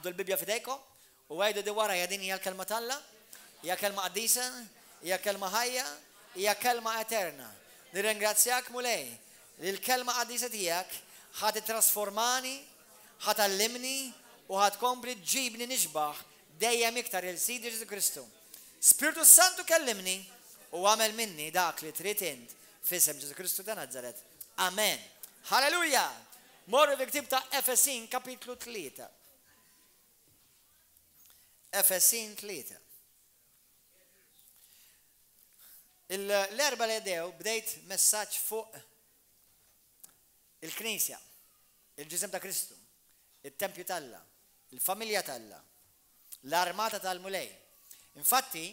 Għabdu l-Bibja fidejko u għajdu di wara jadin hija l-kelma talla, hija kelma qaddisa, hija kelma ħajja, hija kelma eterna. Nirringrazzjak mulej li l-kelma qaddisa tiegħek ħad trasformani Ħa tgħallimni u ħa tkompli ġġibni nixbah dejjem iktar 'il Sidi Ġesù Kristu. Spirtu s-Santu kellimni u agħmel minni dak li trid int f'isem Ġesù Kristu ta' Nazaret. Amen. Halleluja! Morru fil-ktieb ta' Efesin kapitlu tlieta. Efesin tlieta. L-erba' li għaddew bdejt messaġġ fuq Il-Knisja, il-ġisem ta' Kristu, it-tempju t'Alla, il-familja t'Alla, l-armata tal-Mulej. Infatti,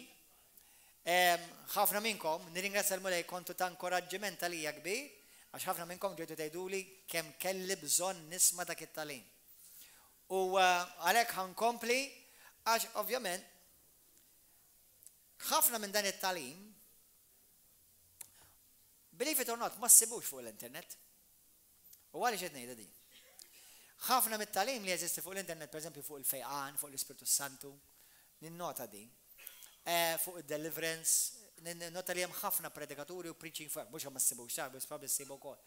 ħafna minnkom, nirringrazzja l-Mulej kontu ta' inkoraġġiment għalija kbir għax ħafna minnkom ġejtu tgħiduli kemm kelli bżonn nisma' dak it-tagħlim. U għalhekk ħa nkompli għax ovvjament ħafna minn dan it-tagħlim Believe it or not, ma ssibux fuq l-internet. U għaliex qed ngħidha din? Ħafna mit-tagħlim li jeżisti fuq l-internet, pereżempju fuq il-fejqan, fuq l-Ispirtu s-Santu, ninnota din, fuq id-deliverance, ninnota li hemm ħafna predikaturi u preaching fuq hekk, mhux għax ma ssibux sar, biss probabbli ssibha wkoll.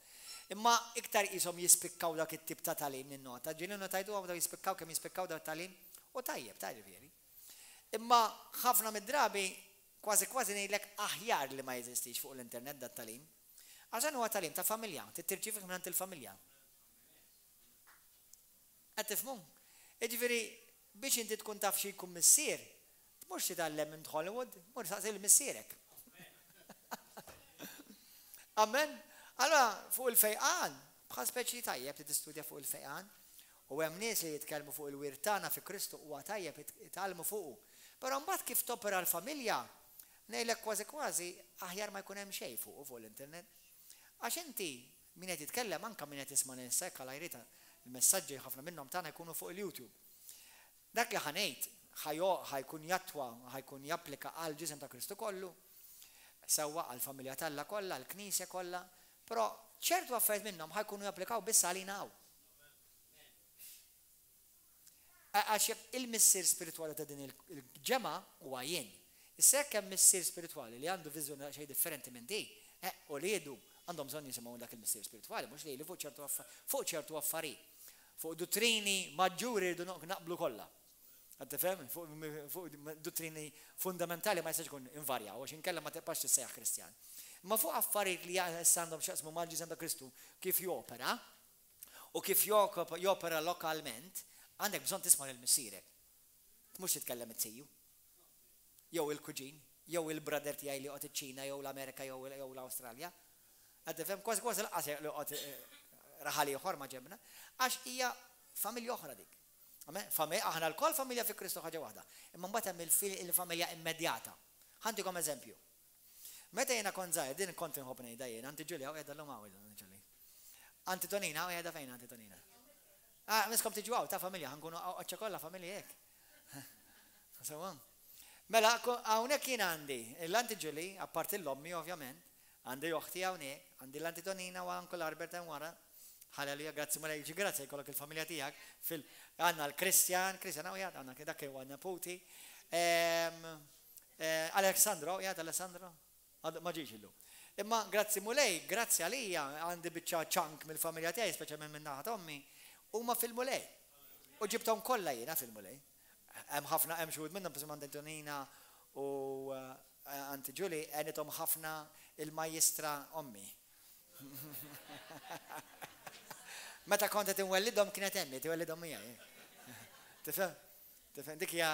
Imma iktar qishom jispikkaw dak it-tip ta' tagħlim ninnota, ġieli nnotajtuhom dawn jispikkaw kemm jispikkaw dak it-tagħlim? U tajjeb, ta' jiġifieri. Imma ħafna mid-drabi kważi kważi ngħidlek aħjar li ma jeżistix fuq l-internet dat-tagħlim. Għax dan huwa tagħlim ta' familja, trid tirċievih mingħand il-familja. Qed tifhmu? Jiġifieri biex inti tkun taf xi jkun missier, tmurx titgħallem minn Hollywood, mur saqsi lil missierek. Amen? Allura fuq il-fejqan, bħal speċi tajjeb li tistudja fuq il-fejqan, U hemm nies li jitkellmu fuq il-wirt tagħna fi Kristu, huwa tajjeb, itgħallmu fuqu. Però mbagħad kif topera l-familja, ngħidlek kważi kważi aħjar ma jkun hemm xejn fuqu fuq l-internet. Għax inti, min qed jitkellem, anke min qed jisma' lil Sek għal għajritha, l-messaġġi ħafna minnhom tagħna jkunu fuq il-YouTube. Dak li ħa ngħid, ħa jkun jattwa, ħa jkun japplika għall-ġisem ta' Kristu kollu, sewwa għall-familja t'Alla kollha, għall-Knisja kollha, però ċertu affarijiet minnhom ħa jkunu japplikaw biss għalina hawn. Għax jekk il-missier spiritwali ta' din il-ġemgħa huwa jien, issa jekk hemm missier spiritwali li għandu viżjoni daqsxejn differenti minn din, eh, uliedu għandhom bżonn jisimgħu minn dak il-missier spiritwali, mhux lili fuq ċertu fuq ċertu affari. Fuq duttrini maġġuri rridu naqblu kollha. Qed tifhem? Fuq duttrini fundamentali ma jistax ikun invarjaw għax inkella ma tibqax tissejjaħ Kristjan. Imma fuq affarijiet li issa għandhom x'jaqsmu mal-Ġisem ta' Kristu kif jopera, u kif jopera lokalment, għandek bżonn tisma' lil missierek. Mhux titkellem it-tiju. Jew il-kuġin, jew il-brother tiegħi li joqgħod iċ-Ċina jew l-Amerika jew l-Awstralja. Qed tifhem? Kważi kważi lanqas joqgħod raħal ieħor ma' ġenbna. Għax hija familja oħra dik. Amen? Familja, aħna lkoll familja fi Kristu ħaġa waħda. Imma mbagħad hemm il-familja immedjata. Ħa ntikom eżempju. Meta jiena kont żgħir, din kont inħobb ngħidha jien, Anti Ġulja hawn qiegħda llum hawn qiegħda Anti Ġulli. Anti Tonina hawn qiegħda fejn Anti Tonina? Ah, miskom tiġu hawn ta' familja, ħankunu qaċċa kollha familji hekk. Sewwa. Mela hawnhekk jien għandi l-Anti Ġuli, apparti l-ommi ovvjament, għandi oħti hawnhekk, għandi l-Anti Tonina u anku l-Arbert hemm wara. Halleluja, grazzi mela jiġi grazzi jkollok il-familja tiegħek fil għandna l-Kristjan, Kristjan hawn qiegħed għandna dak huwa neputi. Ehm, Alexandra, hawn qiegħed Alessandra? Għadu ma ġiex illum. Imma grazzi Mulej, grazzi għalija, għandi biċċa ċank mill-familja tiegħi, speċjalment minn naħa ta' ommi, huma fil-Mulej. U ġibthom kollha jiena fil-Mulej. Hemm ħafna hemm xi wħud minnhom biss għandi Tonina u Anti Ġuli għenithom ħafna il-majjistra ommi. Meta kont qed inwellidhom kienet hemm, qed iwellidhom miegħi. Tifhem? Tifhem dik hija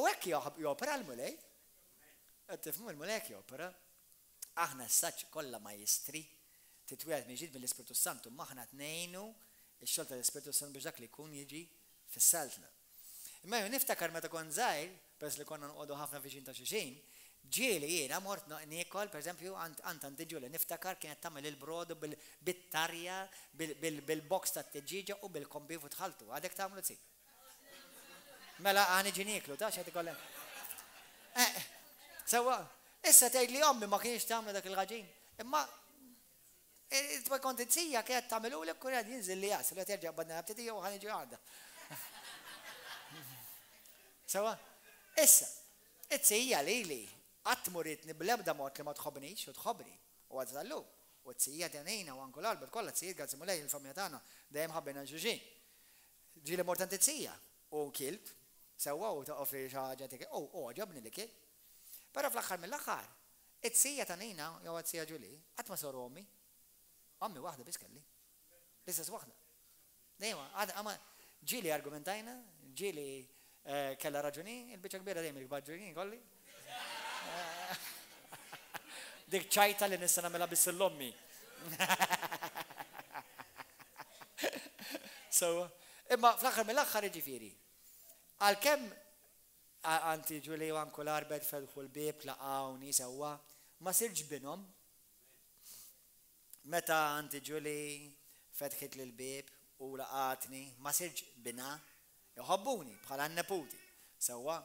u hekk jopera l-Mulej. Qed tifhmu l-Mulej hekk jopera. Aħna issa kollha majjistri titwiegħed mill-ġdid mill-Ispirtu s-Santu, imma aħna qed ngħinu x-xogħol tal-Ispirtu s-Santu biex dak li jkun jiġi fis-saltna. Imma jien niftakar meta kont żgħir, peress li konna nqogħdu ħafna viċin ta' xulxin, ġieli jiena mort niekol, pereżempju, għand Anti Ġuli, niftakar kienet tagħmel il-brodu bit-tarja, bil-box tat-tiġġieġa u bil-kombiv u tħalltu. Għadek tagħmlu zi? Mela għan iġi nieklu, taf x'qed ikollha. Eh, sewwa, issa tgħid li ommi ma kienx tagħmlu dak il-ħaġin. Imma it-twa kont insija kienet tagħmilu li kun qed jinżil li jas, li qed jerġa' badna nabtiti jew ħan iġi għandha. Sewwa, issa, it-sija lili qatt muritni bl-ebda mod li ma tħobbnix u tħobbni. U għadha tal-lum. U t-sija Denina u anku l-Albert kollha t-sijiet grazzi Mulej il-familja tagħna dejjem ħabbejna lil xulxin. Ġie li mort għand it-tija u kilt sewwa u ta' offri xi ħaġa tiekil u għoġobni l-ikel. Però fl-aħħar mill-aħħar, it-tija ta' Nina jew għat-tija Julie qatt ma sor ommi. Ommi waħda biss kelli. L-istess waħda. Dejjem, għad, għama, ġieli argumentajna, ġieli Eh, kellha raġun hi, il-biċċa kbira dejjem il-kbar ġejjin kolli. Dik ċajta li nista' nagħmilha biss l-ommi. So, imma fl-aħħar mill-aħħar jiġifieri. Għalkemm anti ġuli u anku l-arbed fedħu l-bib laqgħuni sewwa, ma sirġ binhom. Meta anti ġuli fetħit l-bib u laqatni, ma sirġ binha Iħobbuni bħala n-neputi. Sewwa.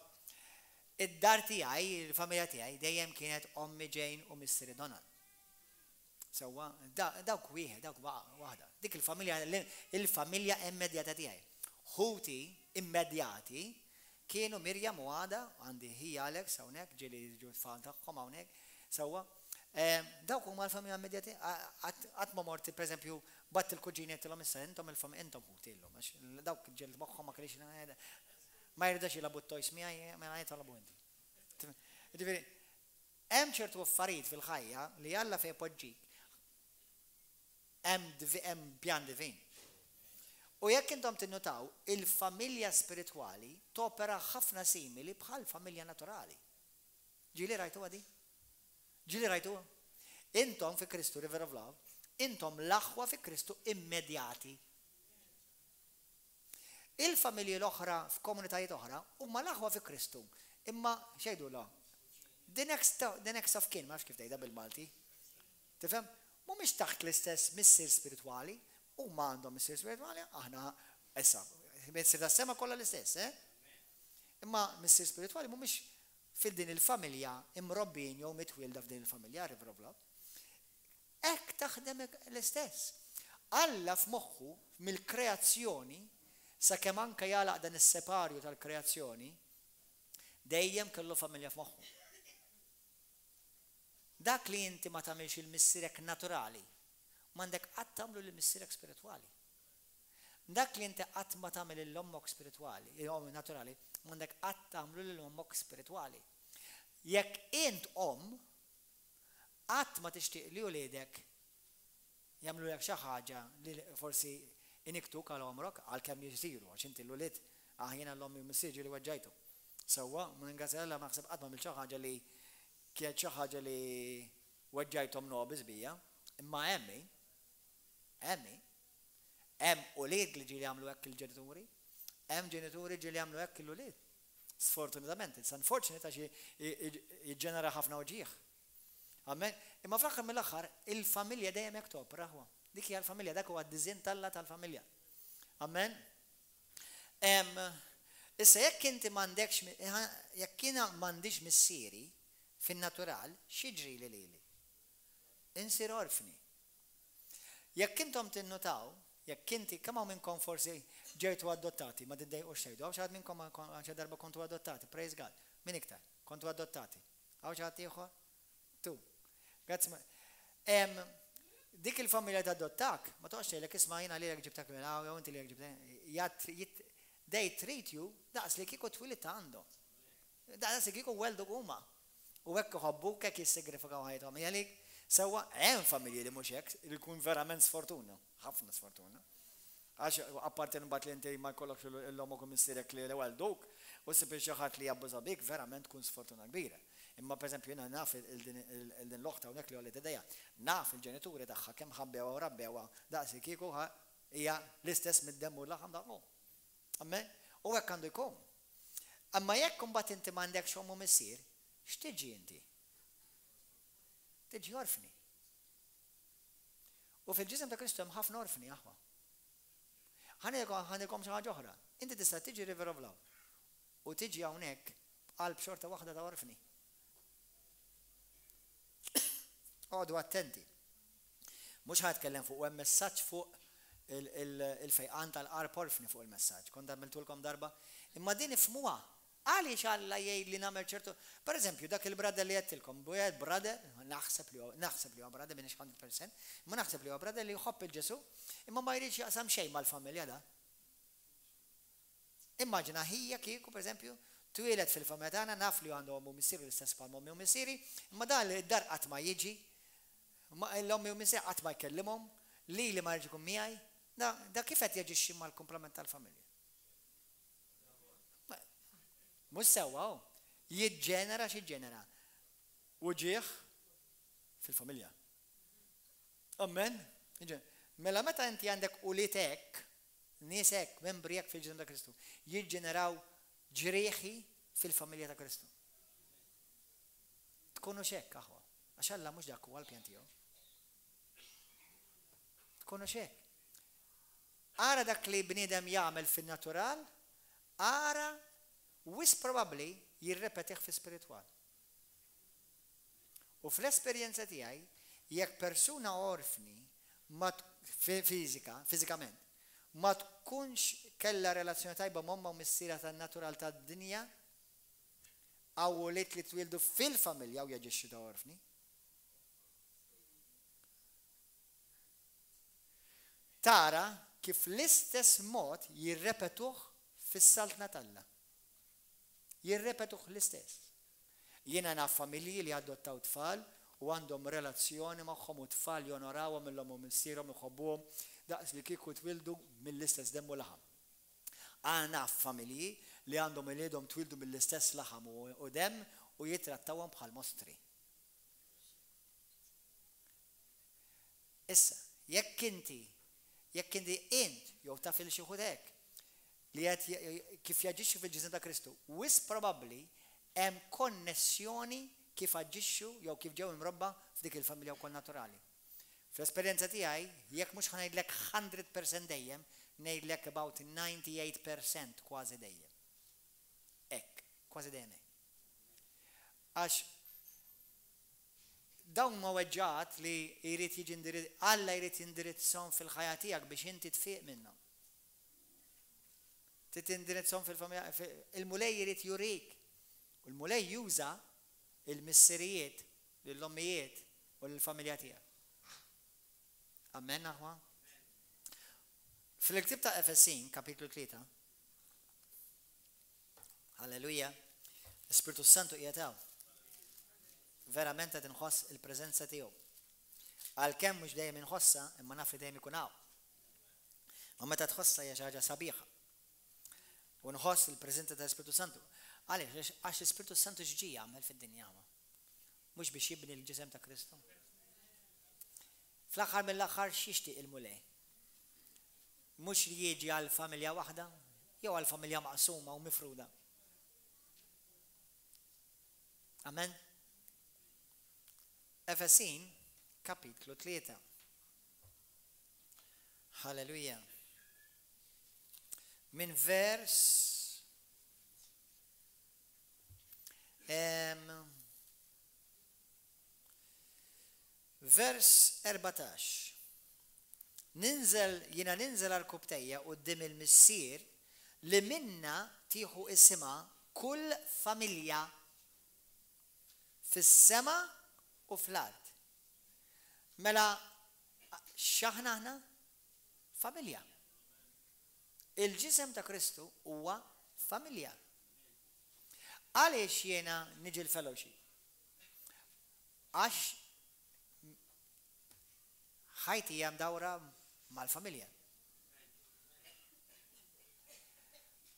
Id-dar tiegħi, il-familja tiegħi, dejjem kienet ommi Jane u missieri Donald. Sewwa. Dawk wieħed, dawk waħda. Dik il-familja, il-familja immedjata tiegħi. Ħuti immedjati kienu Miriam u Ada, għandi ħija Alex hawnhekk, ġieli ġu t-tfal tagħhom hawnhekk. Sewwa. Dawk huma l-familja immedjati. Qatt ma mort, pereżempju, bgħatt il-kuġini għedtilhom issa intom il-familja, intom ħuti illum, għax dawk ġieli moħħhom ma kellix ma jirridhiex jilagħbu t-toys miegħi, mela ejja tagħlbu inti. Jiġifieri, hemm ċertu affarijiet fil-ħajja li Alla fejn ipoġġik hemm pjan divin. U jekk intom tinnutaw, il-familja spiritwali topera ħafna simili bħall-familja naturali. Ġieli rajtuha din? Ġieli rajtuha? Intom fi Kristu, river of love, intom l-aħwa fi Kristu immedjati. Il-familji l-oħra f'komunitajiet oħra huma l-aħwa fi Kristu, imma x'għidulha? The next, the next of kin, ma nafx kif tgħidha bil-Malti. Tifhem? Mhumiex taħt l-istess missier spiritwali, huma għandhom missier spiritwali, aħna issa, missier tas-sema kollha l-istess, eh? Imma missier spiritwali mhumiex fi din il-familja imrobbijin jew mitwielda f'din il-familja, rivra vla. Hekk taħdem l-istess. Alla f'moħħu mill-kreazzjoni sakemm anke jagħlaq dan is-separju tal-kreazzjoni dejjem kellu familja f'moħħu. Dak li inti ma tagħmilx il-missierek naturali, m'għandek qatt tagħmlu lil missierek spiritwali. Dak li inti qatt ma tagħmel lil ommok spiritwali, jew naturali, m'għandek qatt tagħmlu lil ommok spiritwali. Jekk int omm, qatt ma tixtieq li uliedek jagħmlulek xi ħaġa li forsi jnikktuk għal għomrok, għalkemm jsiru, għax inti l-ulied, aħ jiena l-ommi u missier ġieli weġġajtu. Sewwa, u nirringrazzja lil Alla ma naħseb qatt m'għamilt xi ħaġa li kienet xi ħaġa li weġġajthom nobis bija, imma hemm min, Hemm hi. Hemm ulied li ġieli jagħmlu hekk il-ġenituri. Hemm ġenituri ġieli jagħmlu hekk il-ulied. Sfortunatament, it's unfortunate għax jiġġenera ħafna uġigħ. Amen? Imma fl-aħħar mill-aħħar, il-familja dejjem hekk topera, aħwa. Dik hija l-familja, dak huwa d-disinn t'Alla tal-familja. Amen? Issa jekk inti m'għandekx, jekk jiena m'għandix missieri fin-natural, x'jiġrili lili? Insir orfni. Jekk intom tinnutaw, jekk inti, kemm hawn minnkom forsi ġejtu adottati, ma tiddejqux tgħidu, hawn xi ħadd minnkom għal xi darba kontu adottati, praise God, min iktar, kontu adottati? Hawn xi ħadd ieħor? Tu. Grazzi ma. Ehm, dik il-familja li tadottak, ma toqgħodx tgħidlek isma' jiena lilek ġibtek minn hawn jew inti lilek ġibtek, they treat you daqs li kieku twilidt ta' għandhom. Daqshekk kieku welldu huma. U hekk iħobbuk, hekk jissigrifikaw ħajjithom. Hija lik? Sewwa, hemm familji li mhux hekk, li tkun verament sfortuna, ħafna sfortuna. Għax, apparti l-imbagħad li inti ma jkollokx il-ommok u missierek li wellduuk, u ssib lil xi ħadd li jabbuża bik, verament tkun sfortuna kbira. Imma, pereżempju, jiena naf lil din l-oħt hawnhekk li għolliet idejha. Naf il-ġenituri tagħha kemm ħabbewha u rabbewha, daqshekk kieku hija l-istess mid-demm u l-laħam tagħhom. Amen? U hekk għandu jkun. Imma jekk imbagħad inti m'għandekx omm u missier, x'tiġi inti? Tiġi orfni. U fil-ġisem ta' Kristu hemm ħafna orfni, aħwa. Ħanikom xi ħaġa oħra. Inti tista' tiġi River of Love u tiġi hawnhekk b'qalb xorta waħda ta' orfni. Oqgħodu attenti. Mhux ħa nitkellem fuq u hemm messaġġ fuq il-fejqan tal-għarb orfni fuq il-messaġġ. Kont għamiltulkom darba? Imma din ifhmuha. Għaliex Alla jgħidli nagħmel ċertu Pereżempju, dak il-brather li għedtilkom, wieħed brather, naħseb li huwa, naħseb li huwa brather, m'iniex hundred percent, imma naħseb li huwa brather li jħobb 'il Ġesù, imma ma jridx jaqsam xejn mal-familja da. Immaġina ħija kieku, pereżempju, twieled fil-familja tagħna, naf li hu għandu omm u missieru l-istess bħal m'ommi u missieri, imma dan li d-dar qatt ma jiġi, li ommi u missieri qatt ma jkellimhom, lili ma jerġa' jkun miegħi, da, da kif qed jaġixxi mal-kumplament tal-familja? Mhux sewwa hu. Jiġġenera x'jiġġenera? Uġigħ fil-familja. Amen? Jiġe, mela meta inti għandek ulied hekk, Nies hekk, membri hekk fil-ġisem ta' Kristu, jiġġeneraw ġrieħi fil-familja ta' Kristu. Tkunux hekk, aħwa, għax Alla mhux dak huwa l-pjan tiegħu. Tkunux hekk. Ara dak li bniedem jagħmel fin-natural, ara wisq probabbli jirrepetih fis-spiritwal. U fl-esperjenza tiegħi, jekk persuna orfni ma fiżika, fiżikament, ma tkunx kellha relazzjoni tajba m'ommha u missierha tan-natural tad-dinja, hawn ulied li twieldu fil-familja u jaġixxu ta' orfni. Tara kif l-istess mod jirrepetuh fis-Saltna t'Alla. Jirrepetuh l-istess. Jiena naf familji li adottaw tfal u għandhom relazzjoni magħhom u t-tfal jonorawhom millhom u missierhom iħobbuhom daqs li kieku twildu mill-istess demm u laħam. Ana naf familji li għandhom iliedhom twieldu mill-istess laħam u demm u jittrattawhom bħal mostri. Issa, jekk inti, jekk inti int, jew taf lil xi wħud hekk, li qed kif jaġixxu fil-Ġisem ta' Kristu, wisq probabbli hemm konnessjoni kif aġixxu jew kif ġew imrobba f'dik il-familja wkoll naturali. Fl-esperjenza tiegħi, jekk mhux ħa ngħidlek hundred percent dejjem, ngħidlek about ninety eight percent kważi dejjem hekk, kważi dejjem hekk. Għax dawn huma weġġgħat li jrid jiġi indiri, Alla jrid jindirizzahom fil-ħajja tiegħek biex inti tfiq minnhom. Trid tindirizzahom fil-familja, il-Mulej irid jurik. U l-Mulej juża l-missirijiet, lill-ommijiet u lill-familja tiegħek. Amen, aħwa? Fil-ktieb ta' Efesin, kapitlu 3, Alleluja! L-Ispirtu s-Santu qiegħed hawn. Verament qed inħoss il-preżenza tiegħu. Għalkemm mhux dejjem inħossha, imma naf li dejjem ikun hawn. Ma meta tħossha hija xi ħaġa sabiħa. U nħoss il-preżenza tal-Ispirtu s-Santu. Għaliex? Għax l-Ispirtu s-Santu x'ġie jagħmel fid-dinja hawn. Mhux biex jibni l-ġisem ta' Kristu. Fl-aħħar mill-aħħar x'jixtieq il-Mulej? Mhux li jiġi għal familja waħda jew għal familja maqsuma u mifruda. Amen. Efesin kapitlu 3. Halleluja. Min vers em, Vers 14 Ninżel, jiena ninżel għarkupptejja quddiem il-Missier, li minnha tieħu isimha kull familja fis-sema u fl-art. Mela, x'aħna aħna? Familja. Il-Ġisem ta' Kristu huwa familja. Għaliex jiena niġi l-fellowship? Għax ħajti hija mdawra mal-familja.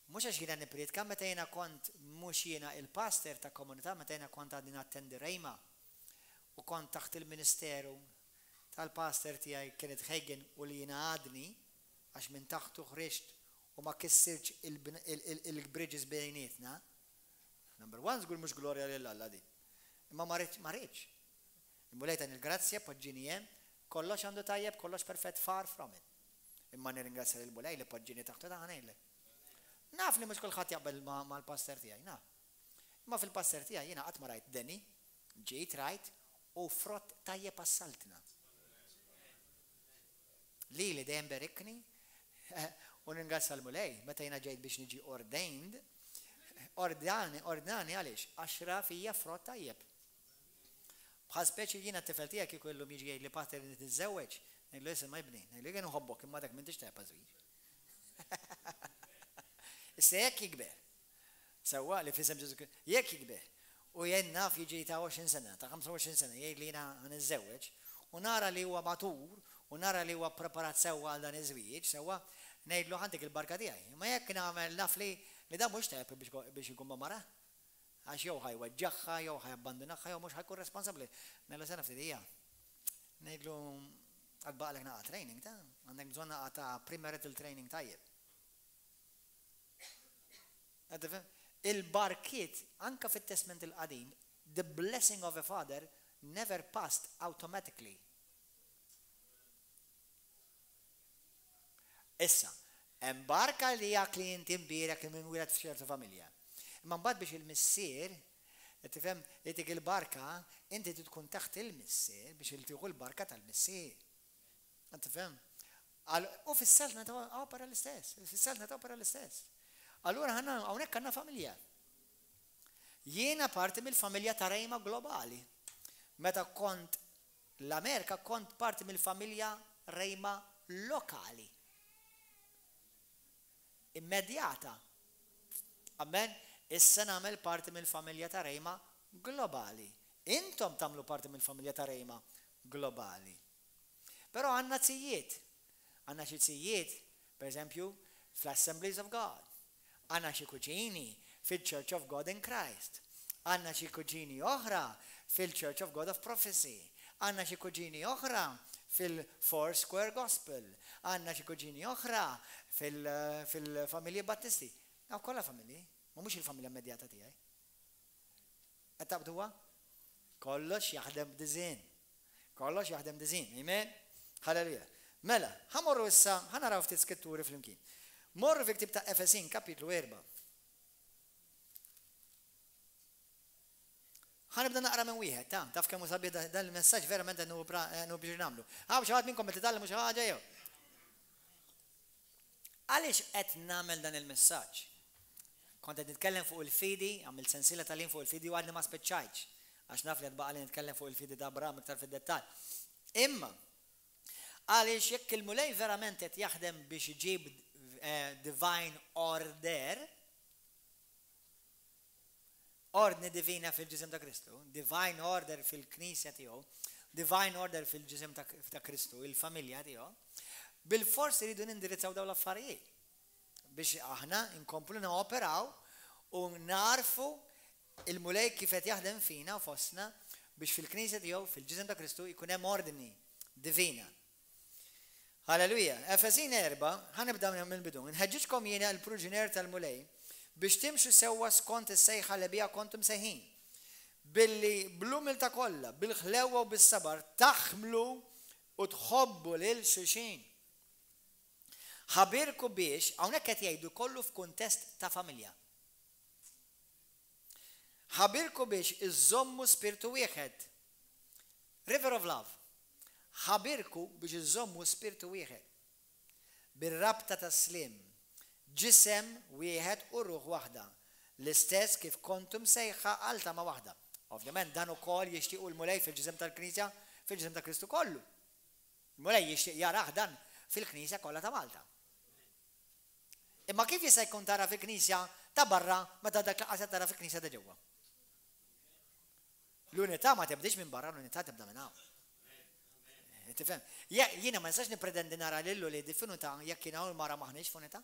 Mhux għax jiena nippriedka, meta jiena kont mhux jiena il-pastor ta' komunità, meta jiena kont għadni nattendi Rhejma u kont taħt il-ministeru tal-pastor tiegħi Kenneth Hagin u li jiena għadni, għax minn taħtu ħriġt u ma kissirtx il-bridges bejnietna, Number one żgur mhux glorja lil Alla din. Imma ma rridx, ma rridx. Il-Mulej tani l-grazzja, poġġini hemm, kollox għandu tajjeb, kollox perfett far from it. Imma nirringrazzja lill-Mulej li poġġini taħt u tagħha ngħidlek. Naf li mhux kulħadd jaqbel mal-pastor tiegħi, naf. Imma fil-pastor tiegħi jiena qatt ma rajt deni, ġejt rajt u frott tajjeb għas-saltna. Lili dejjem berikni u ningrazzja l-Mulej meta jiena ġejt biex niġi ordained. Ordnani, ordnani għaliex? Għax ra fija frott tajjeb. Bħal speċi jiena t-tifel tiegħi kieku illum jiġi jgħidli Patri rrid niżżewweġ, ngħidlu isimha' ibni, ngħidlu jien inħobbok imma dak m'intix tajjeb għaż-żwieġ. Issa jekk jikber, Sewwaq li f'isem Ġesù Kri-, jekk jikbih, u jien naf jiġi ta' 20 sena, ta' 25 sena, jgħidli jiena ħa niżżewweġ, u nara li huwa matur, u nara li huwa ppreparat sewwa għal dan iż-żwieġ, sewwa, ngħidlu ħa ntik il-barka tiegħi. Imma jekk nagħmel, naf li, li dan mhux tajjeb biex, biex inkun ma' mara. Għax jew ħa jweġġagħha, jew ħa jabbandunagħha, jew mhux ħa jkun responsabbli. Ngħidlu sena ftit hija. Ngħidlu, għad baqgħalek naqgħa training, ta? Għandek bżonn naqgħa ta' premarital training tajjeb. Qed tifhem? Il-barkiet, anke fit-Testment il-Qadim, the blessing of a father never passed automatically. Issa, hemm barka li hija li inti mbierek li minn wieled f'ċertu familja. Imma mbagħad biex il-missier, qed tifhem, jagħtik il-barka, inti trid tkun taħt il-missier biex tieħu l-barka tal-missier. Tifhem? U fis-Saltna ta' opera l-istess, fis-Saltna ta' opera l-istess. Allura ħanna hawnhekk għandna familja. Jiena parti mill-familja ta' Rejma Globali. Meta kont l-Amerika kont parti mill-familja Rejma Lokali. immedjata. Amen. Issa nagħmel parti mill-familja ta' Rhema globali. Intom tagħmlu parti mill-familja ta' Rhema globali. Però għandna tzijiet. Għandna xi tzijiet, per eżempju, fl-Assemblies of God. Għandna xi kuġini fil-Church of God in Christ. Għandna xi kuġini oħra fil-Church of God of Prophecy. Għandna xi kuġini oħra fil-Foursquare Gospel. Għandna xi kuġini oħra fil-familji Battisti. Dawk kollha familji, ma mhux il-familja immedjata tiegħi. Qed taqbduha? Kollox jaħdem b'diżinn. Kollox jaħdem b'diżinn. Amen? Halleluja. Mela, ħa morru issa, ħa naraw ftit Skritturi flimkien. Morru fil-ktieb ta' Efesin, kapitlu erba'. Ħa nibda naqra minn wieħed, ta, taf kemm hu sabiħ da- dan il-messaġġ verament qed nieħu pra- eh, nieħu biex nagħmlu. Hawn xi ħadd minnkom qed titgħallem xi ħaġa jew? Għaliex qed nagħmel dan il-messaġġ? Kont qed nitkellem fuq il-fidi, għamilt sensiela tal-ħin fuq il-fidi u għadni ma spiċċajtx, għax naf li qed baqgħali nitkellem fuq il-fidi ta' Abraham iktar fid-dettall. Imma, Għaliex jekk il-Mulej verament qed jaħdem biex iġib divine order, ordni divina fil-Ġisem ta' Kristu, divine order fil-Knisja tiegħu, divine order fil-Ġisem ta' Kristu, il-familja tiegħu, bilfors irridu nindirizzaw dawn l-affarijiet. biex aħna nkomplu nooperaw u nagħrfu l-Mulej kif qed jaħdem fina u fostna biex fil-Knisja tiegħu, fil-ġisem ta' Kristu, ikun hemm ordni divina. Halleluja! Efesin erbgħa, ħa nibda mill-bidu, Inħeġġiġkom jiena l-pruġunier tal-Mulej biex timxu sewwa skont is-sejħa li biha kontu msejħin, billi bl-umiltà kollha, bil-ħlewwa u bis-sabar taħmlu u tħobbu lil xulxin. Ħabirku biex, hawnhekk qed jgħidu jkollu f'kuntest ta' familja. Ħabirku biex iżżommu spirtu wieħed. River of Love. Ħabirku biex iżżommu spirtu wieħed. Bir-rabta tas-sliem. Ġisem wieħed u ruħ waħda. L-istess kif kontu msejħa għal tama waħda. Ovvjament dan ukoll jixtiequ l-Mulej fil-ġisem tal-Knisja, fil-ġisem ta' Kristu kollu. Il-Mulej jixtieq jarah dan fil-Knisja kollha ta' Malta. Imma kif jista' jkun tara fil-Knisja ta' barra meta dak lanqas qed tara fil-Knisja ta' ġewwa? L-unità ma tibdiex minn barra, l-unità tibda minn hawn. Tifhem? Jiena ma nistax nippretendi nara lil uliedi f'unità jekk jiena u l-mara m'aħniex f'unità.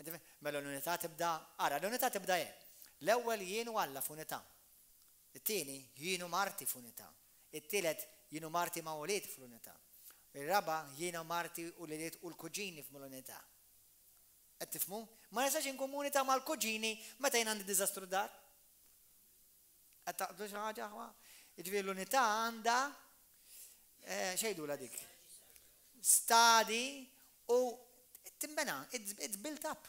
Tifhem? Mela l-unità tibda, ara, l-unità tibda hekk, l-ewwel jien u Alla f'unità. It-tieni, jien u marti f'unità. It-tielet, jien u marti ma' ulied fl-unità. Ir-raba', jiena u marti u l-ulied u l-kuġini fml-unità. Qed tifhmu? Ma nistax inkun f'unità mal-kuġini meta jien għandi diżastru d-dar. Qed taqbdu xi ħaġa, aħwa? Jiġifieri l-unità għandha, x'għidulha dik? Stadi u tinbena, it's built up.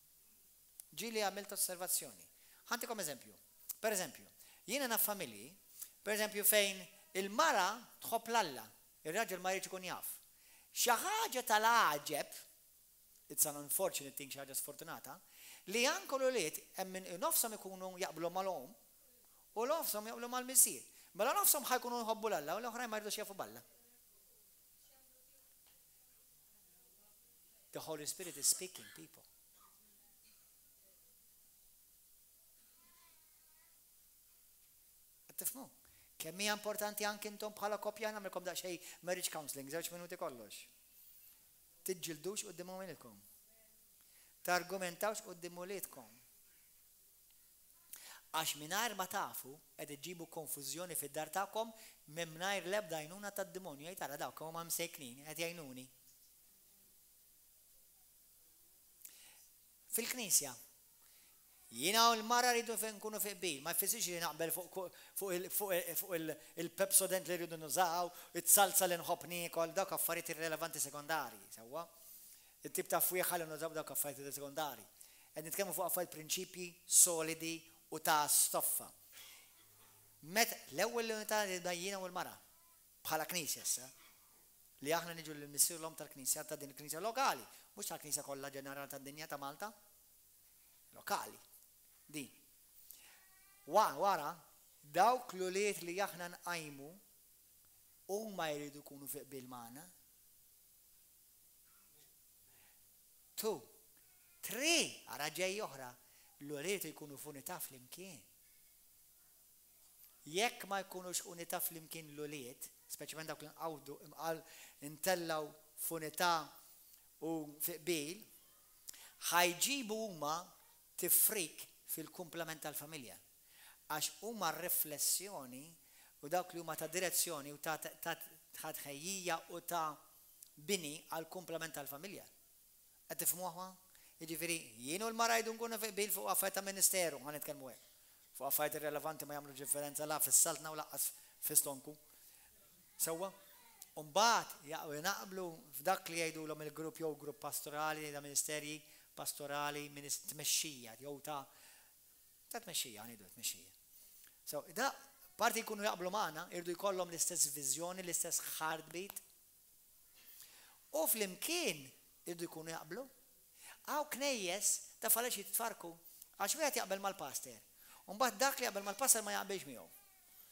Ġieli għamilt osservazzjoni. Ħantikom eżempju. Per eżempju, jiena naf familji, per eżempju, fejn il-mara tħobb 'l Alla, ir-raġel ma jridx ikun jaf. Xi ħaġa ta' l-għaġeb, it's an unfortunate thing, xi ħaġa sfortunata, li anke l-ulied hemm min nofshom ikunu jaqblu ma' l-omm u nofshom jaqblu mal-missier. Mela nofshom ħa jkunu jħobbu 'l Alla u l-oħrajn ma jridux jafu b'Alla. The Holy Spirit is speaking, people. Tifmu? Kemm hija importanti anke intom bħala koppja nagħmilkom daqsxejn marriage counseling, żewġ minuti kollox. Tiġġildux quddiem għamilkom. Targumentawx quddiem uliedkom. Għax mingħajr ma tafu, qed iġġibu konfużjoni fid-dar tagħkom mingħajr l-ebda għajnuna tad-demonju. Jgħid, 'Ara dawn, kemm huma msejknin, qed jgħinuni. Fil-Knisja, jiena u l-mara rridu nkunu fi qbil. Ma jfissirx li naqbel fuq il-Pepsodent li rridu nużaw, it-salsa li nħobb niekol, dawk affarijiet irrelevanti sekondarji, sewwa? It-tip ta' fwieħa li nużaw f'dawk l-affarijiet li sekondari. Qed nitkellmu fuq affarijiet prinċipji solidi u ta' stoffa. Met l-ewwel l-unità li nibda jiena u l-mara, bħala Knisja issa, li aħna niġu lill-Missier u l-Omm tal-Knisja, ta' din il-Knisja lokali, mhux tal-Knisja kollha ġenerali tad-dinja ta' Malta. Lokali. Din. Wa, wara, dawk l-ulied li aħna nqajmu, huma jridu jkunu fi qbil magħna. Two, three, ara ġej oħra, l-ulied ikunu f'unità flimkien. Jekk ma jkunux unità flimkien l-ulied, speċjalment dawk li nqawdu, imqal, intellgħu f'unità u fi qbil, ħa jġibu huma tifrik fil-kumplament tal-familja, għax huma riflessjoni u dawk li huma ta' direzzjoni u ta' ta' tħejjija u ta' bini għall-kumplament tal-familja. Qed tifhmu aħwa? Jiġifieri, jien u l-mara rridu nkunu fi qbil fuq affarijiet ta' ministeru, ħa nitkellmu hekk. Fuq affarijiet irrelevanti ma jagħmlux differenza la fis-saltna u lanqas fis-slonku. Sewwa. U mbagħad jaqgħu jnaqqblu f'dak li jgħidulhom il-grupp jew grupp pastorali li ta' ministerji pastorali minn tmexxija jew ta' ta' tmexxija, ngħidu tmexxija. So, da, parti jkunu jaqblu magħna, jridu jkollhom l-istess viżjoni, l-istess heartbeat. U flimkien jridu jkunu jaqblu Hawn knejjes ta' faleċ jitfarrku għax wieħed jaqbel mal-paster u mbagħad dak li jaqbel mal-paster ma jaqbilx miegħu.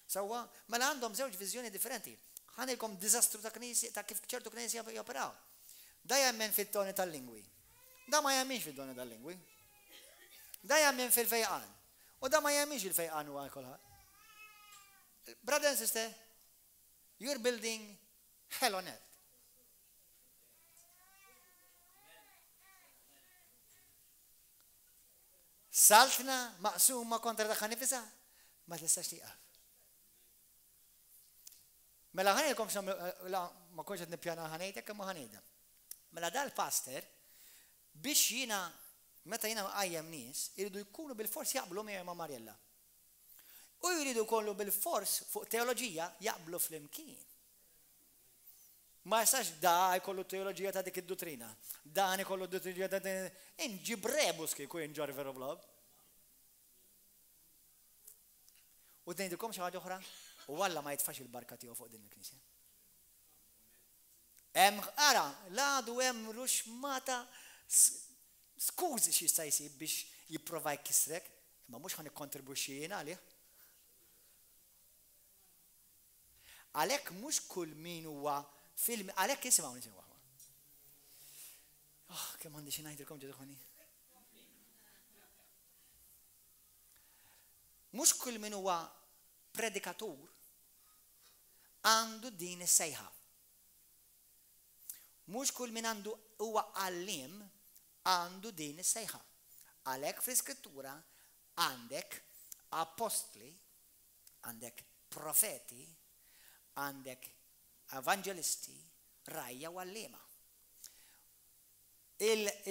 Sewwa, mela għandhom żewġ viżjonijiet differenti. Ħa ngħidilkom diżastru ta' knisja, ta' kif ċertu knisja joperaw. Da jemmen fid-doni tal-lingwi. Da ma jemminx fid-doni tal-lingwi. Da jemmen fil-fejqan. U da ma jemminx li l-fejqan huwa għal kulħadd. Brother and sister, you're building hell on earth. Saltna maqsuma kontra tagħha nifisha ma tistax tieqaf. Mela ħanejkom x'nam la ma kontx qed nippjana ħanejtek imma ħanejda. Mela dal-pastor biex jiena meta jiena qajjem nies iridu jkunu bil-fors jaqblu miegħi ma' Marjella. U jridu kollu bil-fors fuq teoloġija jaqblu flimkien. Ma jistax da jkollu t-teoloġija ta' dik id-duttrina, dan ikollu d-duttrina ta' din id-duttrina. Inġib rebus kieku jien ġorr veru vlog. U ngħidilkom xi ħaġa oħra, u Alla ma jitfax il-barka tiegħu fuq din il-Knisja. Hemm ara, l-għadu hemm ruxmata skużi x'jista' jsib biex jipprova jkissrek, imma mhux ħa nikkontribwixxi jien għalih. Għalhekk mhux kull min huwa fil-. Għalhekk isimgħu, nisimgħu aħwa. Oh, kemm għandi xi ngħidilkom ġetu ħanin. Mhux kull min huwa predikatur għandu din is-sejħa. Mhux kull min għandu huwa għalliem għandu din is-sejħa. Għalhekk fl-Iskrittura għandek appostli, Għandek profeti, għandek evanġelisti, rgħajja u għalliema.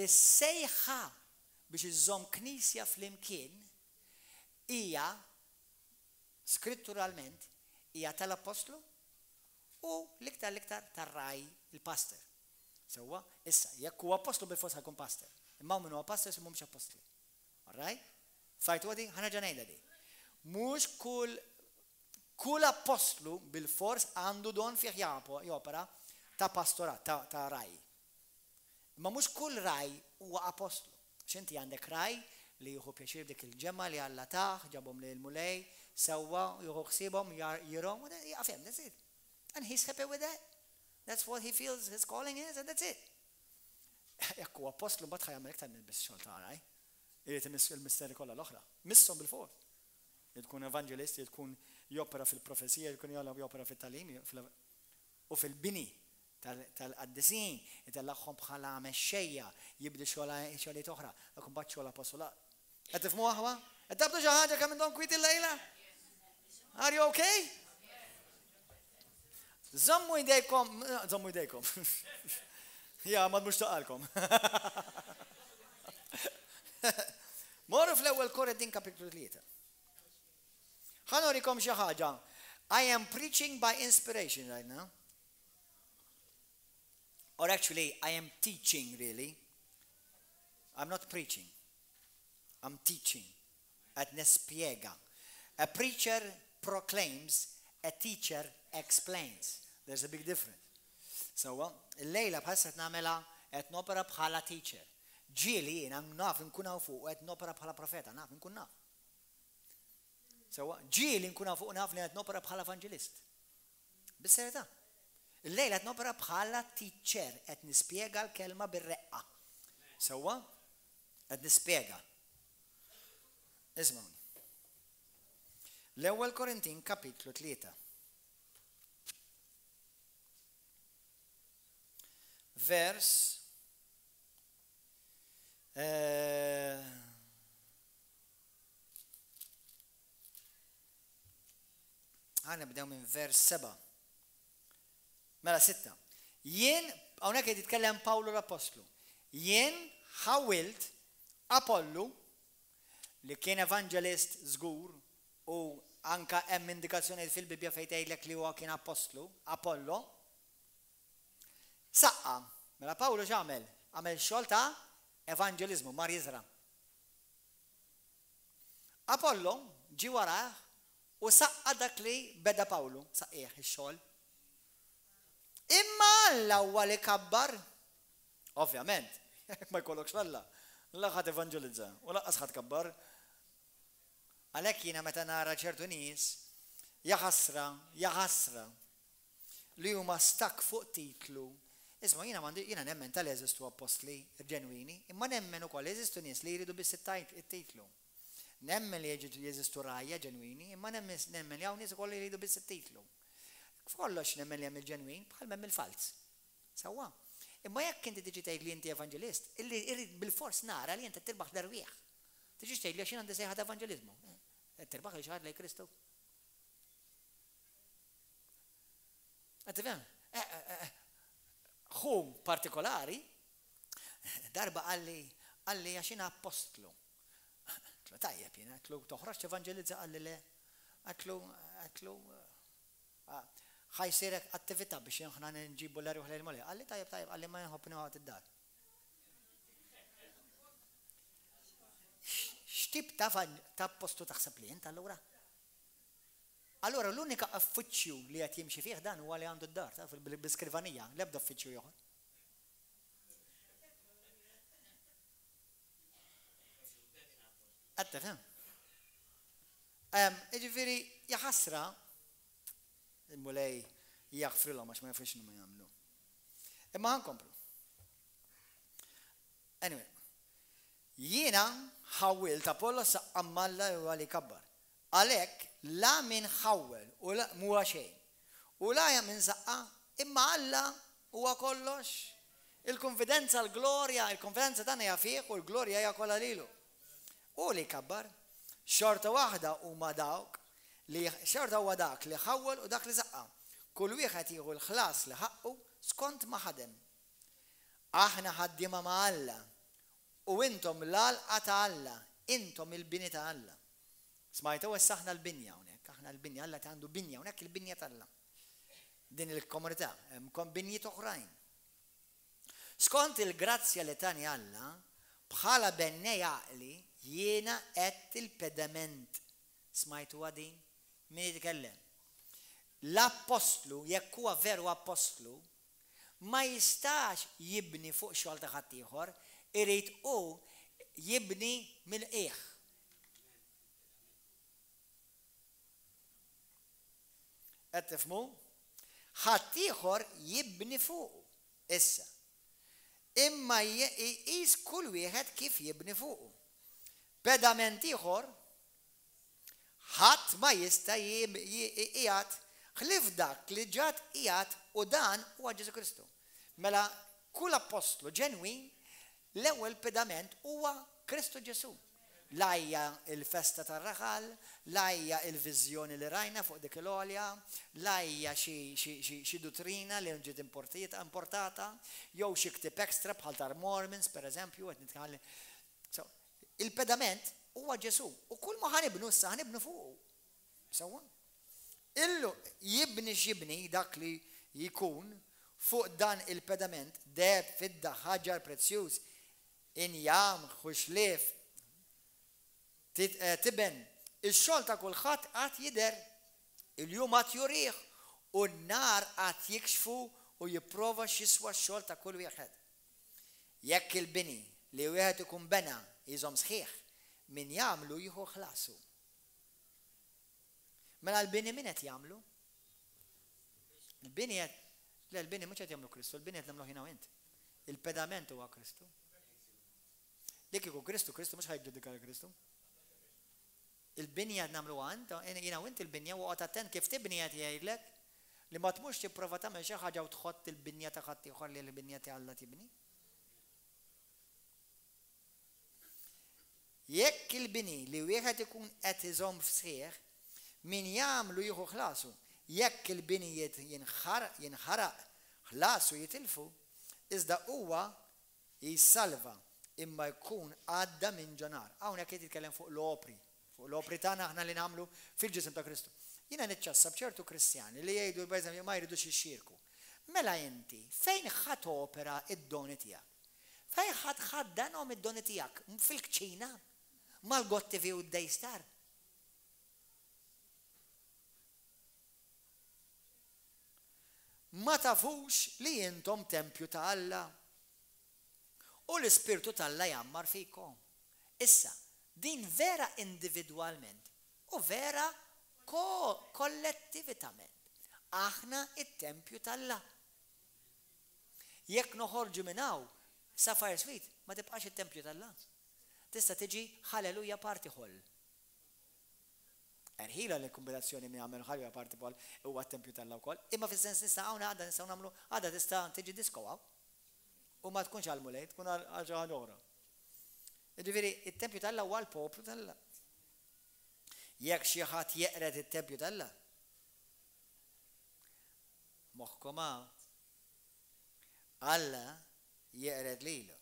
Is-sejħa biex iżżomm Knisja flimkien hija Skritturalment hija tal-Appostlu u l-iktar l-iktar tar-ragħaj, il-pastor. Sewwa? Issa, jekk hu appostlu bilfors ħa jkun pastor. Imma hawn min huwa pastor isimhom mhux appostli. All right? F'sajtu għadi? Ħa nerġa' ngħidha di. Mhux kull kull appostlu bilfors għandu don fih jopera ta' pastorat, ta', ta' ragħaj. Imma mhux kull ragħaj huwa appostlu. Għax inti għandek ragħaj li jieħu pjaċir f'dik il-ġemgħa li Alla tah, ġabhom lejn il-Mulej, sewwa, jieħu ħsiebhom, jirgħom, u jaqaf hemm, that's it. And he's happy with that. That's what he feels his calling is and that's it. Jekk hu appostlu mbagħad ħa jagħmel iktar minn biss xogħol ta' għaraj. Irid imiss il-misteri kollha l-oħra. Misshom bilfors. Irid ikun evanġelist, irid ikun jopera fil-profezija, irid ikun jopera fit-tagħlim u fil-bini tal-qaddisin, itellagħhom bħala mexxejja, jibdi xogħlijiet oħra. Dak imbagħad xogħol apostolat. Qed tifmu aħwa? Qed tabdu xi ħaġa kemm intom kwiti l-lejla? Are you okay? Zammu idejkom, zammu idejkom. Ja, ma mux taqalkom. Morru fl-ewwel Korintin kapitlu 3. Ħanorikom xi ħaġa. I am preaching by inspiration right now. Or actually, I am teaching really. I'm not preaching. I'm teaching, qed nispjega. A preacher proclaims, a teacher explains. There's a big difference. Sewwa, illejla bħalissa qed nagħmilha qed nopera bħala teacher. Ġieli jiena naf inkun hawn fuq u qed nopera bħala profeta, naf inkun naf. Sewwa, ġieli nkun hawn fuq naf li qed nopera bħala evanġelist. Bis-serjetà. Illejla qed nopera bħala teacher, qed nispjega l-Kelma bir-reqqa. Sewwa? Qed nispjega. Ismgħuni. L-Ewwel Korintin kapitlu tlieta. Vers eh, Ħa nibdew minn vers 7. Mela 6. Jien, hawnhekk qed jitkellem Pawlu l-Appostlu, jien ħawilt Apollu li kien evanġelist żgur u anka hemm indikazzjonijiet fil-Bibbja fejn tgħidlek li huwa kien apostlu, Apollo. Saqqa, mela Pawlu x'għamel? Għamel xogħol ta' evanġeliżmu, mar jiżra. Apollo ġie warajh u saqqa dak li beda Pawlu, saqqih, ix-xogħol. Imma Alla huwa li kabbar. Ovvjament, jekk ma jkollokx 'l Alla, la ħa tevanġelizza u lanqas ħa tkabbar. Għalhekk jiena meta nara ċertu nies, jaħasra, jaħasra! li huma stakk fuq titlu. Isma', jiena m'għandi, jiena nemmen ta' li jeżistu appostli ġenwini, imma nemmen ukoll li jeżistu nies li jridu biss it-titlu. Nemmen li jeżistu rgħajja ġenwini, imma nemmen li hawn nies ukoll li jridu biss it-titlu. F'kollox nemmen li hemm il-ġenwin bħal m'hemm il-falz. Sewwa. Imma jekk inti tiġi tgħid li inti evanġelist, irrid bilfors nara li int qed tirbaħ l-erwieħ. Tiġix tgħidli għax jien għandi sejħa ta' evanġeliżmu. Qed tirbaħ lil xi ħadd lejn Kristu? Qed tifhem? Ħu partikolari darba qalli, qalli għax jiena appostlu. Għedtlu tajjeb jiena, għedtlu toħroġ tevanġelizza qalli le. Għedtlu, għedtlu ħa jsirek attività biex aħna nġibu l-erwieħ lejn il-Mulej. Qalli tajjeb, tajjeb, qalli ma inħobb noqgħod id-dar. X'tip ta' appostlu taħseb li int allura? Allura l-unika uffiċċju li qed jimxi fih dan huwa li għandu d-dar, taf, bl-iskrivanija, l-ebda uffiċċju ieħor. Qed tifhem? Jiġifieri, ja ħasra, il-Mulej jaħfrilhom għax ma jafux x'inhuma jagħmlu. Imma ħa nkomplu. Anyway, jiena ħawwilt Apollos għammalla huwa li kabbar. Għalhekk, la min ħawwel u la m'huwa xejn, u la hemm min saqqa, imma Alla huwa kollox. Il-kunfidenza, l-glorja, il-kunfidenza tagħna hija fih u l-glorja hija kollha lilu. Hu li jkabbar. Xorta waħda huma dawk li, xorta huwa dak li ħawwel u dak li saqqa. Kull wieħed jieħu l-ħlas li ħaqqu skont ma ħadem. Aħna ħaddiema ma' Alla, U intom l-għalqa ta' Alla, intom il-bini ta' Alla. Smajtu? Issa aħna l-binja hawnhekk, aħna l-binja, Alla għandu binja hawnhekk, il-binja ta' Alla. Din il-komunità, hemm binjiet oħrajn. Skont il-grazzja li tani Alla, bħala bennej għaqli, jiena għedt il-pedament. Smajtuha din? Min itkellem? L-appostlu, jekk huwa veru appostlu, ma jistax jibni fuq xogħol ta' ħaddieħor, irid hu jibni mill-qiegħ. Qed tifhmu? Ħaddieħor jibni fuqu, issa. Imma jqis kull wieħed kif jibni fuqu. Pedament ieħor Ħadd ma jista' jqiegħed ħlief dak li ġa tqiegħed u dan huwa Ġesù Kristu. Mela kull appostlu ġenwin l-ewwel pedament huwa Kristu Ġesù. La hija l-festa tar-raħal, la hija l-viżjoni li rajna fuq dik il-għolja, la hija xi duttrina li ġiet importata, jew xi ktieb extra bħal tar-Mormons, pereżempju, qed nitkellem. Il-pedament huwa Ġesù, u kull ma ħa nibnu issa ħa nibnu fuqu. Sewwa? Illu jibni x'jibni dak li jkun fuq dan il-pedament, deheb, fidda, ħaġar prezzjuż, injam, ħuxlief, tiben, ix-xogħol ta' kulħadd għad jidher. Il-jum għad jurih u n-nhar għad jikxfu u jipprova x'jiswa x-xogħol ta' kull wieħed. Jekk il-bini li wieħed ikun bena jiżomm sħiħ, min jagħmlu jieħu ħlasu. Mela l-bini min qed jagħmlu? Il-bini qed Le, l-bini mhux qed jagħmlu Kristu, l-bini qed nagħmluh jiena u int. Il-pedament huwa Kristu. Li kieku Kristu, Kristu mhux ħajġġudika l-Kristu. Il-binja qed nagħmluha int, jiena u int il-binja u oqgħod attent kif tibni qed jgħidlek li ma tmurx tipprova tagħmel xi ħaġa u tħott il-binja ta' ħaddieħor li l-binja ti Alla tibni. Jekk il-bini li wieħed ikun qed iżomm f'sħiħ, min jagħmlu jieħu ħlasu, jekk il-bini jinħaraq, ħlasu jitilfu, iżda huwa Jissalva, imma jkun għadda minn ġo nar. Hawn hekk qed jitkellem fuq l-opri, fuq l-opri tagħna aħna li nagħmlu fil-Ġisem ta' Kristu. Jiena niċċassa b'ċertu Kristjani li jgħidu, pereżempju, ma jridux jixxierku. Mela inti fejn ħa topera d-doni tiegħek? Fejn ħa tħaddanhom id-doni tiegħek? Fil-kċina? Mal-GoTv u d-Daystar? Ma tafux li intom tempju ta' Alla, u l-Ispirtu t'Alla jgħammar fikom? Issa, din vera individwalment u vera kollettivitament, aħna t-tempju t'Alla. Jekk noħorġu minn hawn, Sapphire Suite ma tibqax it-tempju t'Alla. Tista' tiġi Hallelujah Party Hall. Erħilha li l-kumbinazzjoni minn Amen Ħalli huwa parti wkoll huwa t-tempju t'Alla wkoll, imma fis-sens nista' hawn għada nistgħu nagħmlu għada tista' tiġi disko hawn u ma tkunx għall-Mulej, tkun għal xi ħaġa oħra. Jiġifieri t-tempju t'Alla huwa l-poplu t'Alla. Jekk xi ħadd jeqred it-tempju t'Alla, moħħkom hawn, Alla jeqred lilu.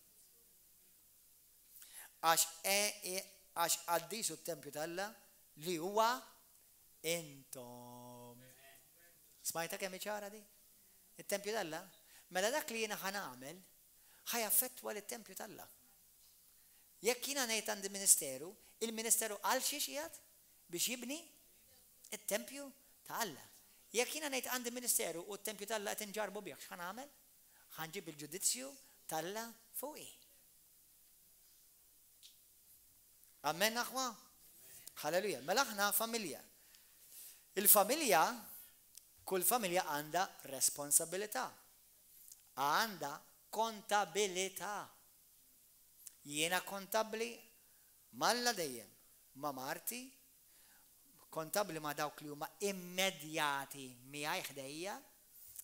Għax e, i, għax qaddis hu t-tempju t'Alla, li huwa intom. Smajtha kemm hi ċara din? It-tempju t'Alla? Mela dak li jiena ħa nagħmel ħa jaffettwa lit-tempju t'Alla. Jekk jiena ngħid għandi ministeru, il-ministeru għal xiex qiegħed? Biex jibni t-tempju ta' Alla. Jekk jiena ngħid għandi ministeru u t-tempju t'Alla qed inġarrbu bih, x'ħa nagħmel? Ħa nġib il-ġudizzju t'Alla fuqi. Amen, aħwa? Halleluja. Mela aħna familja. Il-familja, kull familja għandha responsabilità. Għandha kontabilità. Jiena kontabbli m'Alla dejjem, ma' marti, Kontabbli ma' dawk li huma immedjati miegħi, ħdejja.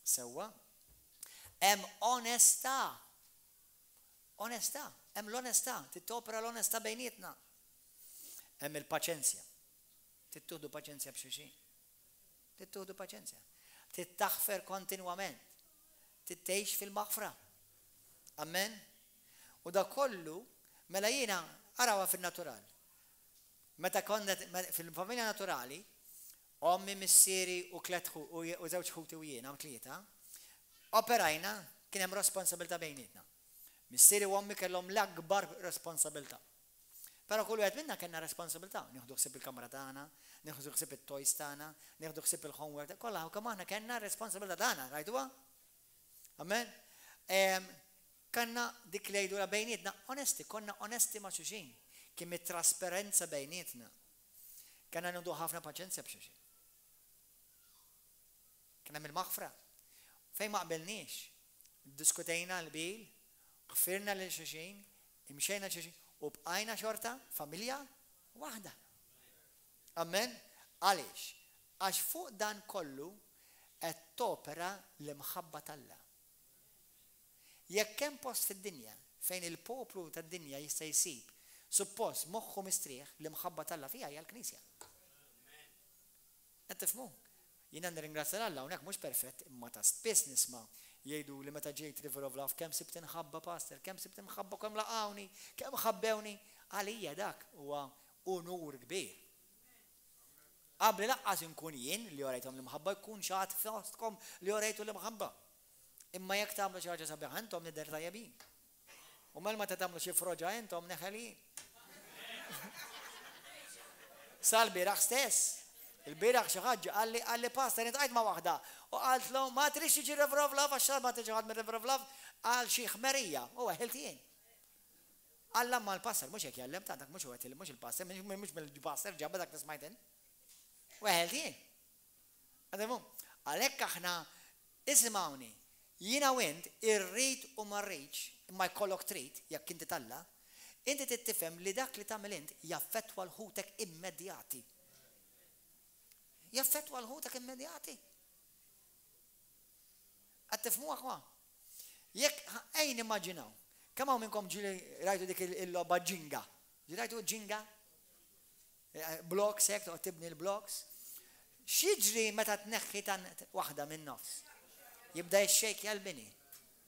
Sewwa. Hemm onestà. Onestà. Hemm l-onestà. Trid topera l-onestà bejnietna. Hemm il-paċenzja. Trid tuħdu paċenzja b'xulxin. Trid tuħdu paċenzja. Trid taħfer kontinwament. Trid tgħix fil-maħfra. Amen? U dak kollu, mela jiena, arawha fin-natural, Meta konna fil-familja naturali, ommi, missieri u tliet u żewġ ħuti u jiena, tlieta, operajna, kien hemm responsabilità bejnietna. Missieri u ommi kellhom l-akbar responsabilità. Però kull wieħed minna kellna responsabilità, nieħdu ħsieb il-kamra tagħna, nieħdu ħsieb it-toys tagħna, nieħdu ħsieb il-homework, kollha kemm aħna kellna r-responsabilità tagħna, rajtuha? Amen? Kanna dik li jgħidula bejnietna, onesti, konna onesti ma' xulxin. Kien mit-trasparenza bejnietna. Kanna nudu ħafna paċenzja b'xulxin. Kien hemm il-maħfra. Fejn ma qbilniex, diskutejna l-qbil, ħfirna lil xulxin, imxejna xulxin u bqajna xorta familja waħda. Amen? Għaliex? Għax fuq dan kollu qed topera l-imħabba t'Alla. Jekk hemm post fid-dinja fejn il-poplu tad-dinja jista' jsib, suppost, moħħu mistrieħ, l-imħabba t'Alla fiha hija l-Knisja. Qed tifhmu? Jiena nirringrazzja 'l Alla hawnhekk mhux perfett, imma ta' spiss nisma' jgħiduli meta ġejt River of Love, kemm sibt imħabba, Pastor, kemm sibt imħabba, kemm laqgħuni, kemm ħabbewni. Għalija dak huwa Unur kbir. Qabli lanqas inkun jien li orejthom l-imħabba jkun xi ħadd fostkom li orejtu l-imħabba. Imma jekk tagħmlu xi ħaġa sabiħa intom nidher tajjebin. U mela meta tagħmlu xi froġa intom neħeljin. Sal-bieraħ stess. Il-bieraħ xi ħadd ġie qalli, qalli Pastor int qajt ma' waħda u qaltlu ma tridx tiġi Rev. Love għax x'għalbat lil xi ħadd mir-Rev. Love għal xi ħmerija u weħilt jien. Alla ma l-passer mhux hekk jgħallem, ta' dak mhux hu qed jgħallem, mhux il-passer, minn mhux mill-passer ġabha dak li smajt int. Weħel jien. Qed tifhmu? Għalhekk aħna, isimgħuni, jiena u int, irrid u ma rridx, imma jkollok trid, jekk inti t'Alla, inti trid tifhem li dak li tagħmel int jaffettwa 'l ħutek immedjati. Jaffettwa 'l ħutek immedjati. Qed tifhmu aħwa? Jekk ejn nimmaġinaw, kemm hawn minnkom ġieli rajtu dik il-logħba Jenga? Ġi rajtu Jenga? Blocks hekk toqgħod tibni l-blocks. X'jiġri meta tneħħi tan waħda min-nofs? Jibda jixxejkja l-bini.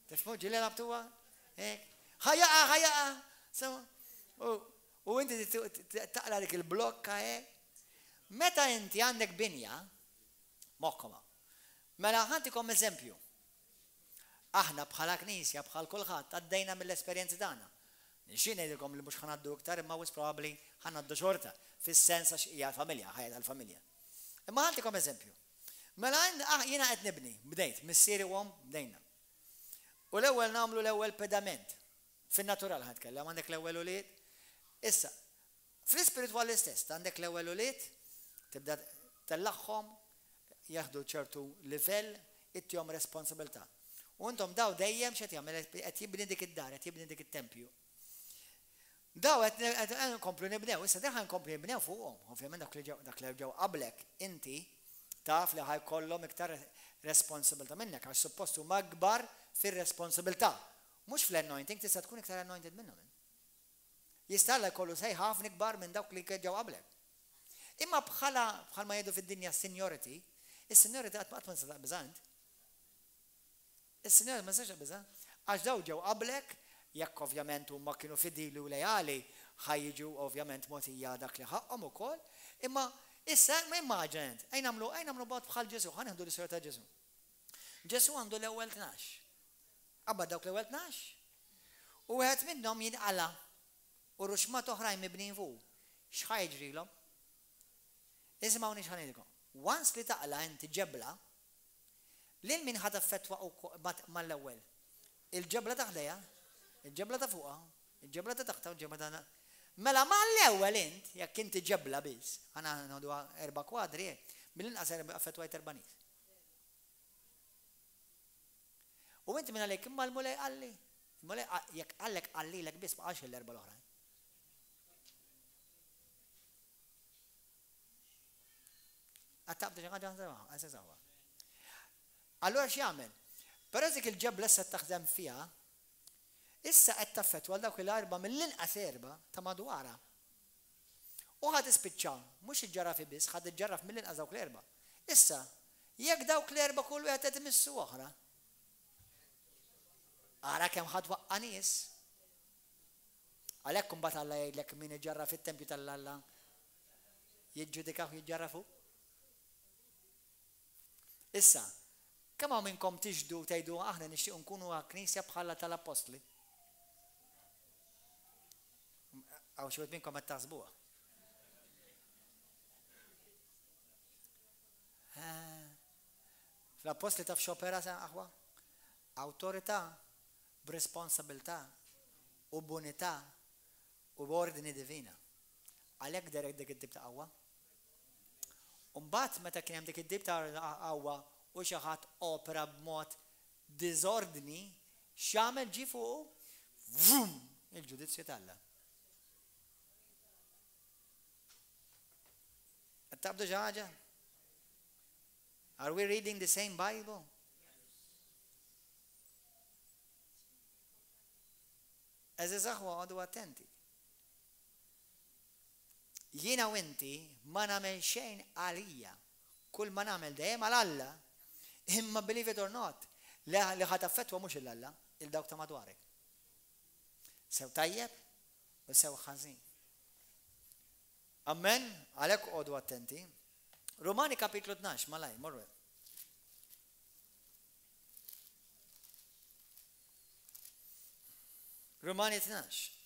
Tifhmu ġieli labtuha? Hekk. Ħajaqa, ħajaqa. Sewa. U u inti taqla dik il-blokka hekk. Meta inti għandek binja, Moħħkom hawn. Mela, ħantikom eżempju. Aħna bħala Knisja, bħal kulħadd, għaddejna mill-esperjenzi tagħna. Nixtieq ngħidilkom li mhux ħa ngħaddu iktar imma wisq probabbli ħa ngħaddu xorta, fis-sens għax hija l-familja, l-ħajja tal-familja. Imma ħantikom eżempju. Mela, jiena qed nibni, bdejt, missieri u omm bdejna. U l-ewwel nagħmlu l-ewwel pedament. Fin-natural ħa nitkellem, għandek l-ewwel ulied. Issa, Fl-ispiritwali stess, għandek l-ewwel ulied, tibda ttellagħhom, jieħdu ċertu livell, ittihom responsabilità. U intom dawl dejjem x'qed jagħmel? Qed jibni dik id-dar, qed jibni dik it-tempju. Dawl qed inkomplu nibnew, issa din ħa nkomplu jibnew fuqhom. Ovvjament dak li ġew qablek, inti taf li ħa jkollhom iktar responsabilità minnek, għax suppost huma akbar fir-responsabilità. Mhux fl-anointing, tista' tkun iktar anointed minnhom int. Jista' Alla jkollu sejħa ħafna ikbar minn dawk li kien ġew qablek. Imma bħala, bħalma jgħidu fid-dinja seniority, is-seniority qatt ma qatt ma tista' taqbiżha int. Is-seniority ma tistax taqbiżha, għax dawk ġew qablek, jekk ovvjament huma kienu fidili u leali, ħa jiġu ovvjament mogħtija dak li ħaqqhom ukoll. Imma issa immaġina int, ejn nagħmlu, ejn nagħmlu mod bħal Ġesù, ħa nieħdu l-istorja ta' Ġesù. Ġesù għandu l-ewwel tnax. Qabad dawk l-ewwel tnax, u wieħed minnhom jinqala', u ruxxmat oħrajn mibnijin fuqu. X'ħa jiġrilhom? Isimgħuni x'ħa ngħidilkom. Once li taqla' int ġebla, lil min ħa taffettwa mal-ewwel? Il-ġebla ta' ħdejha, il-ġebla ta' fuqha, il-ġebla ta' taħtha u l-ġebla ta' Mela mal-ewwel int, jekk inti ġebla biss, ħa ngħoduha erba' kwadri, mill-inqas affettwajt erba' nies. U inti mingħalhekk, imma l-Mulej qalli. Il-Mulej jekk qallek qal lilek biss ma qalx lill-erbgħa l-oħrajn. Għad taqbdu xi ħaġa ħaża Allura x'jagħmel? Peress dik il-ġebla issa taħdem fiha, issa qed taffettwa għal dawk il-arba mill-inqas erba ta' madwarha. U ħa tispiċċa, mhux iġġarrafi biss, ħa tiġġarraf mill-inqas dawk l-erbgħa. Issa, jekk dawk l-erbgħa kull wieħed qed imissu oħra, ara kemm ħa twaqqa' nies! Għalhekk imbagħad Alla jgħidlek min iġarraf it-tempju ta' l-Alla jiġġudikah u jiġġarrafu. Issa, kemm hawn minnkom tixhdu tgħidu aħna nixtiequ nkunu knisja bħala tal-appostli? Hawn xi wħud minnkom qed taħsbuha. Fl-appostli taf x'opera sa aħwa? Awtorità b'responsabilità u b'unità u b'ordni divina. Għalhekk dehret dik it-tip ta' qawwa. U mbagħad meta kien hemm dik it-tip ta' qawwa u xi ħadd opera b'mod diżordni, x'għamel ġie fuqu? Vum! Il-ġudizzju t'Alla. Qed taqbdu xi ħaġa? Are we reading the same Bible? Eżizaħwa għadu attenti. Jiena u inti ma nagħmel xejn għalija, kulma nagħmel dejjem għal Alla. Imma believe it or not, li ħa taffettwa mhux lil Alla, lil dawk ta' madwarek. Sew tajjeb u sew ħażin. Amen? Għalhekk qogħdu attenti. Rumani kapitlu tnax, malajr, morru hemm. Romani 12.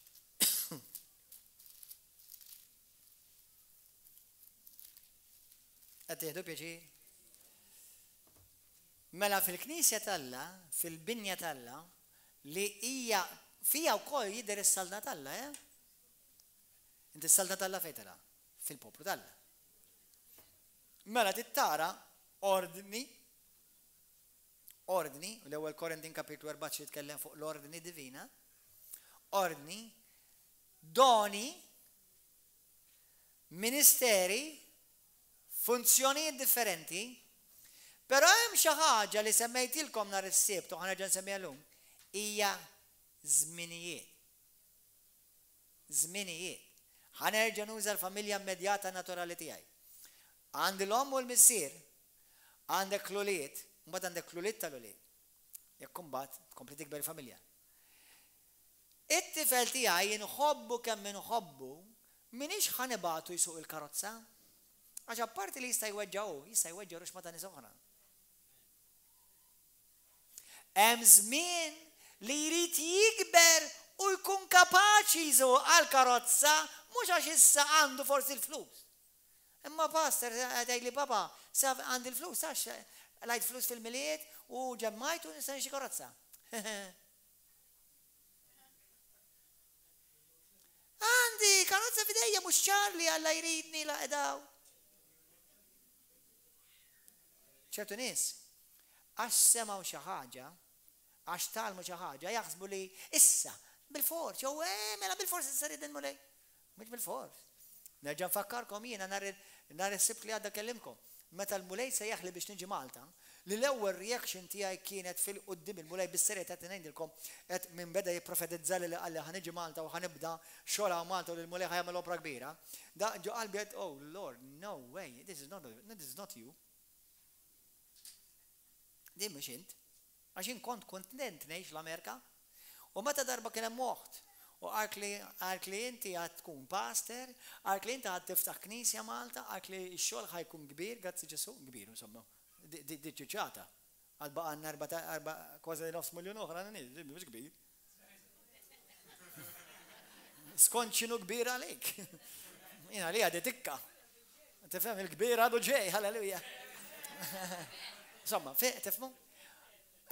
Qed jieħdu pjaċir? Mela fil-Knisja talla, fil-binja talla, li hija fija wkoll jidher is-salda talla, eh? Inti s-salda talla fejn tara? Fil-poplu talla. Mela tittara ordni Ordni, u l-Ewwel Korintin kapitlu erbatax jitkellem fuq l-ordni divina, ordni, doni, ministeri, funzjonijiet differenti, però hemm xi ħaġa li semmejtilkom nhar is-Sibt u ħa nerġa' nsemmiha llum, hija żminijiet. żminijiet. Ħa nerġa' nuża l-familja immedjata naturali tiegħi. Għandi l-omm u l-missier. Għandek l-ulied, imbagħad għandek l-ulied tal-ulied. Jekk imbagħad tkompli tikber il-familja. It-tifel tiegħi inħobbu kemm inħobbu, m'iniex ħa nibagħtu jsuq il-karozza. Għax apparti li jista' jweġġa' hu, jista' jweġġa' ruxma ta' nies oħra. Hemm żmien li jrid jikber u jkun kapaċi jżuqha l-karozza mhux għax issa għandu forsi l-flus. Imma pastor se jgħidli papa sa għandi l-flus għax qlajt flus fil-Milied u ġemmajt u nista' nixtri karozza. Għandi karozza f'idejja mhux ċar li Alla jridni la qed hawn. Ċertu nies, għax semgħu xi ħaġa, għax tgħallmu xi ħaġa, jaħsbu li, issa, bilfors, jew, eh, mela bilfors issa rrid il-Mulej. Mhux bilfors. Nerġa' nfakkarkom jiena nhar is-Sibt li għadda kellimkom. Meta l-Mulej sejjaħli biex niġi Malta, li l-ewwel reaction tiegħi kienet fil quddiem il-Mulej bis-serjetà qed ngħidilkom qed min beda jipprofetizzali li qalli ħa niġi Malta u ħa nibda xogħol hawn Malta u li l-Mulej ħa jagħmel opra kbira da ġo qalbi għedt oh Lord no way this is not this is not you din mhux int għax jien kont kuntent ngħix fl-Amerika U meta darba kien hemm oħt, u għark li, għark li inti għad tkun paster, għark li inti għad tiftaħ knisja Malta, għark li x-xogħol ħa jkun kbir, grazzi Ġesu', kbir insomma, di, di ċċuċċata, għad baqgħalna erbata, erba', kważi nofs miljun oħra nies, di mhux kbir. Skont x'inhu kbir għalik. Jien għalija di tikka. Tifhem il-kbir għadu ġej, halleluja. Insomma, fi, tifhmu?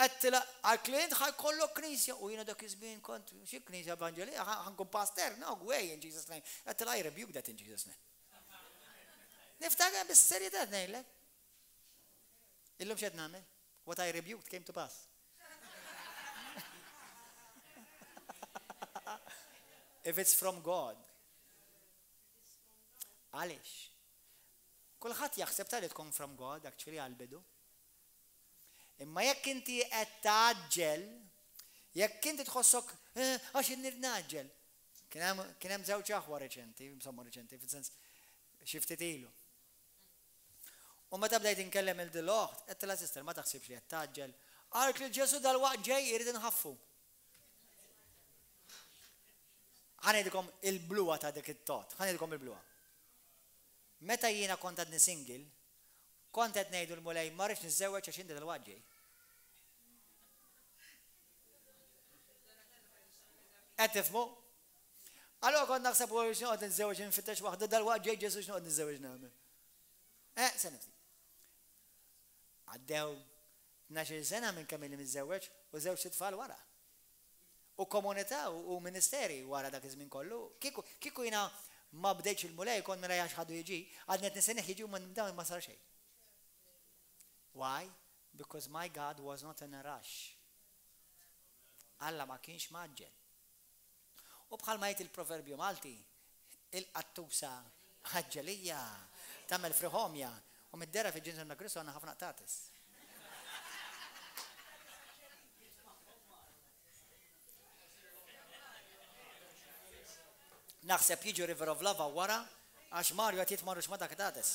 Għedtilha, Għall-klijent ħa jkollok knisja, u jiena dak iż-żmien kont, xi knisja evanġelika, ħa nkun pastor, no way in Jesus' name. Għedtilha, I rebuke that in Jesus' name. Niftakar bis-serjetà qed ngħidlek. Illum x'qed nagħmel? What I rebuked came to pass. If it's from God. Għaliex? Kulħadd jaħseb ta' li tkun from God, actually għall-bidu. Imma jekk inti qed tgħaġġel, jekk inti tħossok, eh, għax irrid ngħaġġel. Kien hemm, kien hemm żewġ aħwa reċenti, insomma reċenti, fis-sens xi ftit ilu. U meta bdejt inkellem il dil oħt qed tilha sister ma taħsibx li qed tgħaġġel. Għark li Ġesu dal-waqt ġej irid inħaffu. Ħanedikom il-bluwa ta' dik it-tot, ħanedikom il-bluwa. Meta jiena kont għadni single, Kont qed ngħidu l-Mulej ma rridx niżżewweġ għax inti dalwaqt ġej. Qed tifhmu? Allora kont naħseb u għaliex noqgħod nżewġ nfittex waħda dal-waqt ġej Ġesu x'noqgħod nżewġ nagħmel. Eh, se nifti. Għaddew 12 sena minn kemm li miżewġ u żewġ tfal wara. u komunità u ministeri wara dak iż-żmien kollu. Kieku, kieku jiena ma bdejtx il-Mulej, kont mela jgħax ħadu jiġi, għadni qed nistennieh jiġi u minn dan ma sar xejn. Why? Because my God was not in a rush. Alla ma kienx mgħaġġel. U bħalma jgħid il-proverbju Malti, Il-qattusa Ħaġġelija tagħmel friegħ għomja u middera fi Ġinsen Nagris għandna ħafna qtates. Naħseb jiġu River of Love wara għax Mario qed jitmarrux ma' dak qtates.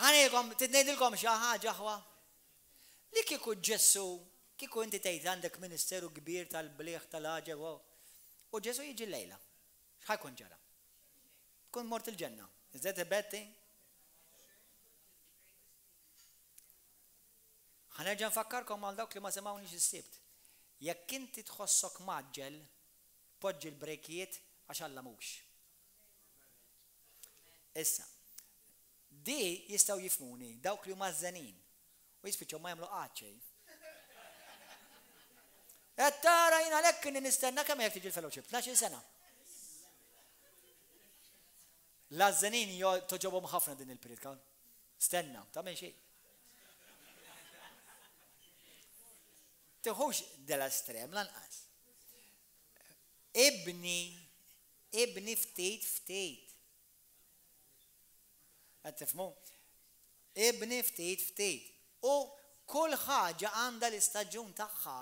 Ħanejkom, tidnejdilkom xi ħaġa ħwa? Li kieku Ġesù, kieku inti tgħid li għandek ministeru kbir tal-bliegħ, tal-għaġeb, u, u Ġesù jiġi llejla, x'ħa jkun ġara? Tkun mort il-ġenna. Iżda tibetti? Ħa nerġa' nfakkarkom għal dawk li ma semgħunix is-Sibt. Jekk inti tħossok mgħaġġel, poġġi l-brejkijiet għax Alla mhux. Issa, di jistgħu jifhmuni dawk li huma ħżenin u jispiċċaw ma jagħmlu qatt xejn. Qed tara jien għalhekk inni nistenna kemm jekk tiġi l-fellowship, tnax-il sena. L-ħżenin toġobhom ħafna din il-priedka. Stenna, ta' minn xejn. Tiħux dela estrem lanqas. Ibni Ibni ftit ftit. Qed tifhmu? Ibni ftit ftit. U kull ħaġa għandha l-istaġun tagħha.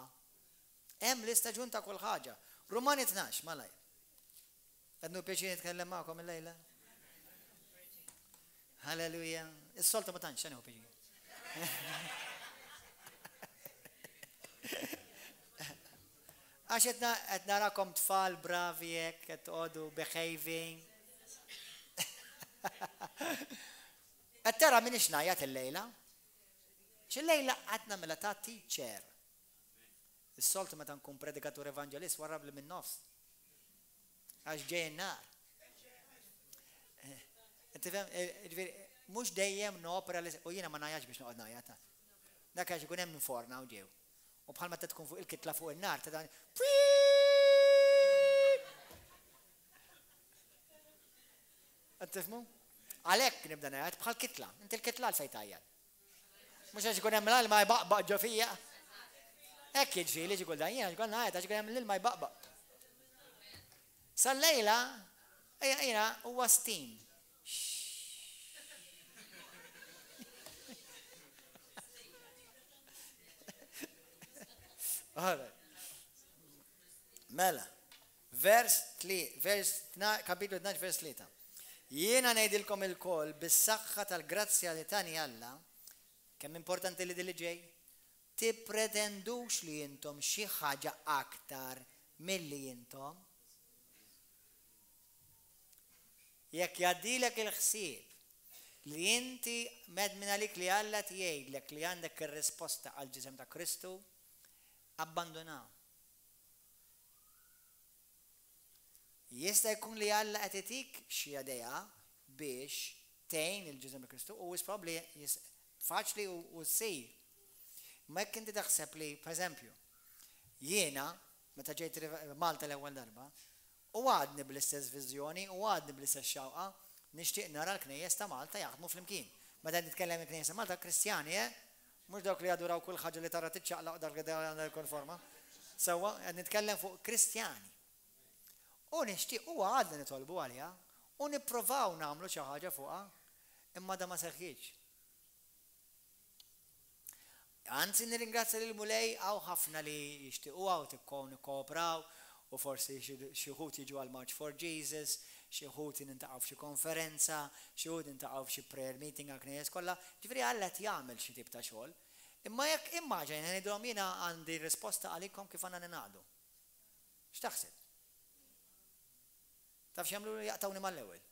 Hemm l-istaġun ta' kull ħaġa. Rumani tnax, malajr. Qed nieħu pjaċir nitkellem magħkom illejla? Hallelujah. Is-soltu ma tantx għanhu biex. Għax qed narakom tfal bravi hekk qed tqogħdu behaving. Qed tara min ixnajat il-lejla? Xil-lejla qed nagħmilha ta' teacher. Is-soltu meta nkun predikatur evanġelist warrab li minn nofs. Għax ġej in-nar. Tifhem, ġifieri, mhux dejjem nopera li u jiena ma ngħajatx biex noqgħod ngħajjat. Dak għax ikun hemm minn forna u ġew. U bħal meta tkun fuq il-kitla fuq in-nar ta' dan. Qed tifhmu? Għalhekk nibda ngħajjat bħal kitla. Inti l-kitla għal fejn tgħajjat. Mhux għax ikun hemm l-ilma jbaqbaq ġo fija. Hekk jiġri ġi kulda jiena ġkun ngħid għax ikun hemm l-ilma jbaqbaq. Sal-lejla, ejja jiena huwa stin. Mela, Vers tli, vers tna, Kapitlu tnax vers tlieta. Jiena ngħidilkom ilkoll bis-saħħa tal-grazzja li tani Alla, kemm importanti li din li ġej, tippretendux li intom xi ħaġa aktar milli intom. Jekk jgħaddilek il-ħsieb li inti med minn għalik li Alla qed jgħidlek li għandek ir-risposta għall-ġisem ta' Kristu, abbandunah. Jista' jkun li Alla qed itik xi idea biex tgħin lil Ġesù l-Kristu, u wisq probabbli faċli u ssir. Imma jekk inti taħseb li, pereżempju, jiena, meta ġejt Malta l-ewwel darba, u għadni bl-istess viżjoni u għadni bl-istess xewqa, nixtieq nara l-Knejjes ta' Malta jaħdmu flimkien. Meta qed nitkellem il-Knejjes ta' Malta, Kristjani, eh, Mhux dawk li jaduraw kull ħaġa li tara tiċċaqlaq u dak li tara għandha jkun forma. Sewwa, qed nitkellem fuq Kristjani. U nixtieq, huwa għad li nitolbu għaliha u nipprovaw nagħmlu xi ħaġa fuqha, imma dan ma seħħitx. Anzi, nirringrazzja lill-Mulej, hawn ħafna li jixtiequha u nikkooperaw u forsi xi wħud jiġu għall-March for Jesus, xi wħud niltaqgħu f'xi konferenza, xi wħud niltaqgħu f'xi prayer meeting għall-Knejjes kollha, jiġifieri Alla qed jagħmel xi tip ta' xogħol. Imma jekk immaġina li ngħidilhom jiena għandi r-risposta għalikom kif għandna ningħaqdu. X'taħseb? Taf x'jagħmluli? Jaqtgħuni mal-ewwel.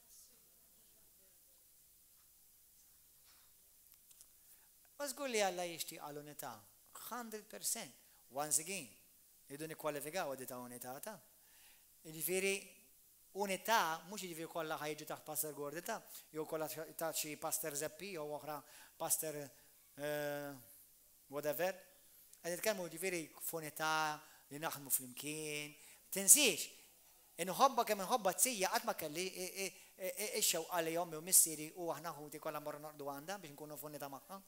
U żgur li Alla jixtieq għal unità, hundred percent. Once again, Irridu nikkwalifikaw di ta' unità ta'. Jiġifieri unità mhux jiġifieri kollha ħa jiġu taħt Pastor Gordy ta', jew kollha taħt xi Pastor Zeppi jew oħra Pastor whatever. Qed nitkellmu jiġifieri f'unità li naħdmu flimkien. Tinsiex, inħobbha kemm inħobbha t-tija qatt ma kelli x-xewqa li ommi u missieri u aħna ħuti kollha mmorru norqdu għandha biex inkunu f'unità magħha.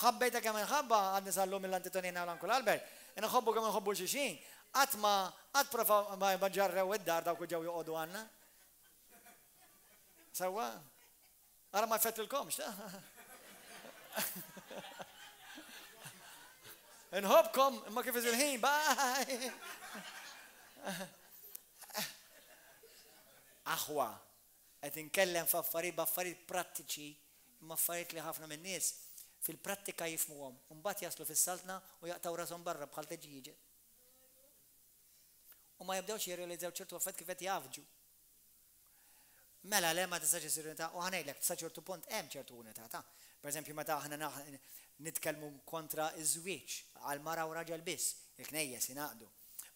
Ħabbejtek kemm inħabba għan-nisa llum mill-Antitonina u l-Uncle Albert. Inħobbu kemm inħobbu 'l xulxin. Qatt ma, qatt provaw ma, ma ġarrew id-dar dawk li ġew joqogħdu għandna. Sewwa? Ara ma jfettlilkomx, ta? Inħobbkom, imma kif iżil ħin, bye! Aħwa, Qed inkellem f'affarijiet b'affarijiet prattiċi imma affarijiet li ħafna min-nies fil-prattika jifhmuhom u mbagħad jaslu fis-Saltna u jaqtgħu rashom barra bħal teġġieġet u ma jibdewx jirrealizzaw ċertu affarijiet kif qed jgħaffġu. Mela le ma tistax issir unità u ħa ngħidlek sa ċertu punt hemm ċertu unità ta'. Per eżempju meta aħna nitkellmu kontra ż-żwieġ għal mara u raġel biss, il-knejjes ingħaqdu.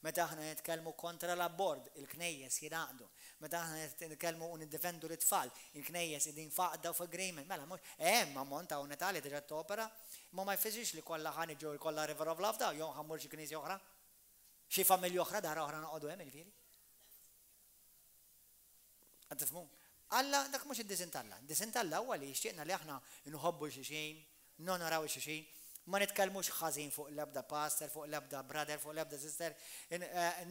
Meta aħna nitkellmu kontra l-abort, il-knejjes jingħaqdu. Meta aħna nitkellmu u niddefendu lit-tfal, il-knejjes qegħdin f'għaqda u f'agreement. Mela mhux, hemm ammont ta' unità li diġà qed topera, imma ma jfissirx li kollha ħa niġu jkollha river of love dawn jew ħa mmur xi knisja oħra, xi familja oħra, dahra oħra noqogħdu hemm, jiġifieri. Qed tifhmu? Alla, dak mhux id-disinn t'Alla. Id-disinn t'Alla huwa li jixtieqna li aħna nħobbu 'l xulxin, nonoraw 'il xulxin, ma nitkellmux ħażin fuq l-ebda pastor, fuq l-ebda brother, fuq l-ebda sister,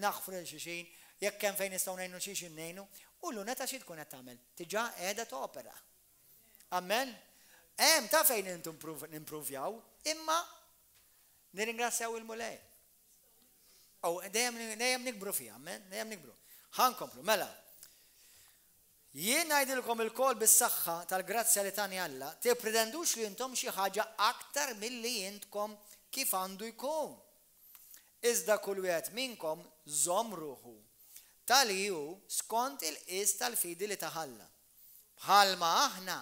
naħfru lil xulxin, jekk hemm fejn nistgħu ngħinu 'l xulxin ngħinu. U Lunetta xi tkun qed tagħmel? Diġà qiegħda topera. Amen? Hemm ta' fejn irridu nimpruvjaw, imma nirringrazzjaw il-Mulej. U dejjem nikbru fiha, amen, dejjem nikbru. Ħa nkomplu, mela. Jien ngħidilkom ilkoll bis-saħħa tal-grazzja li tani Alla, tippretendux li intom xi ħaġa aktar milli intkom kif għandu jkun. Iżda kull wieħed minnkom żomm ruħu, tali hu skont il-qies tal-fidi li tah Alla. Bħalma aħna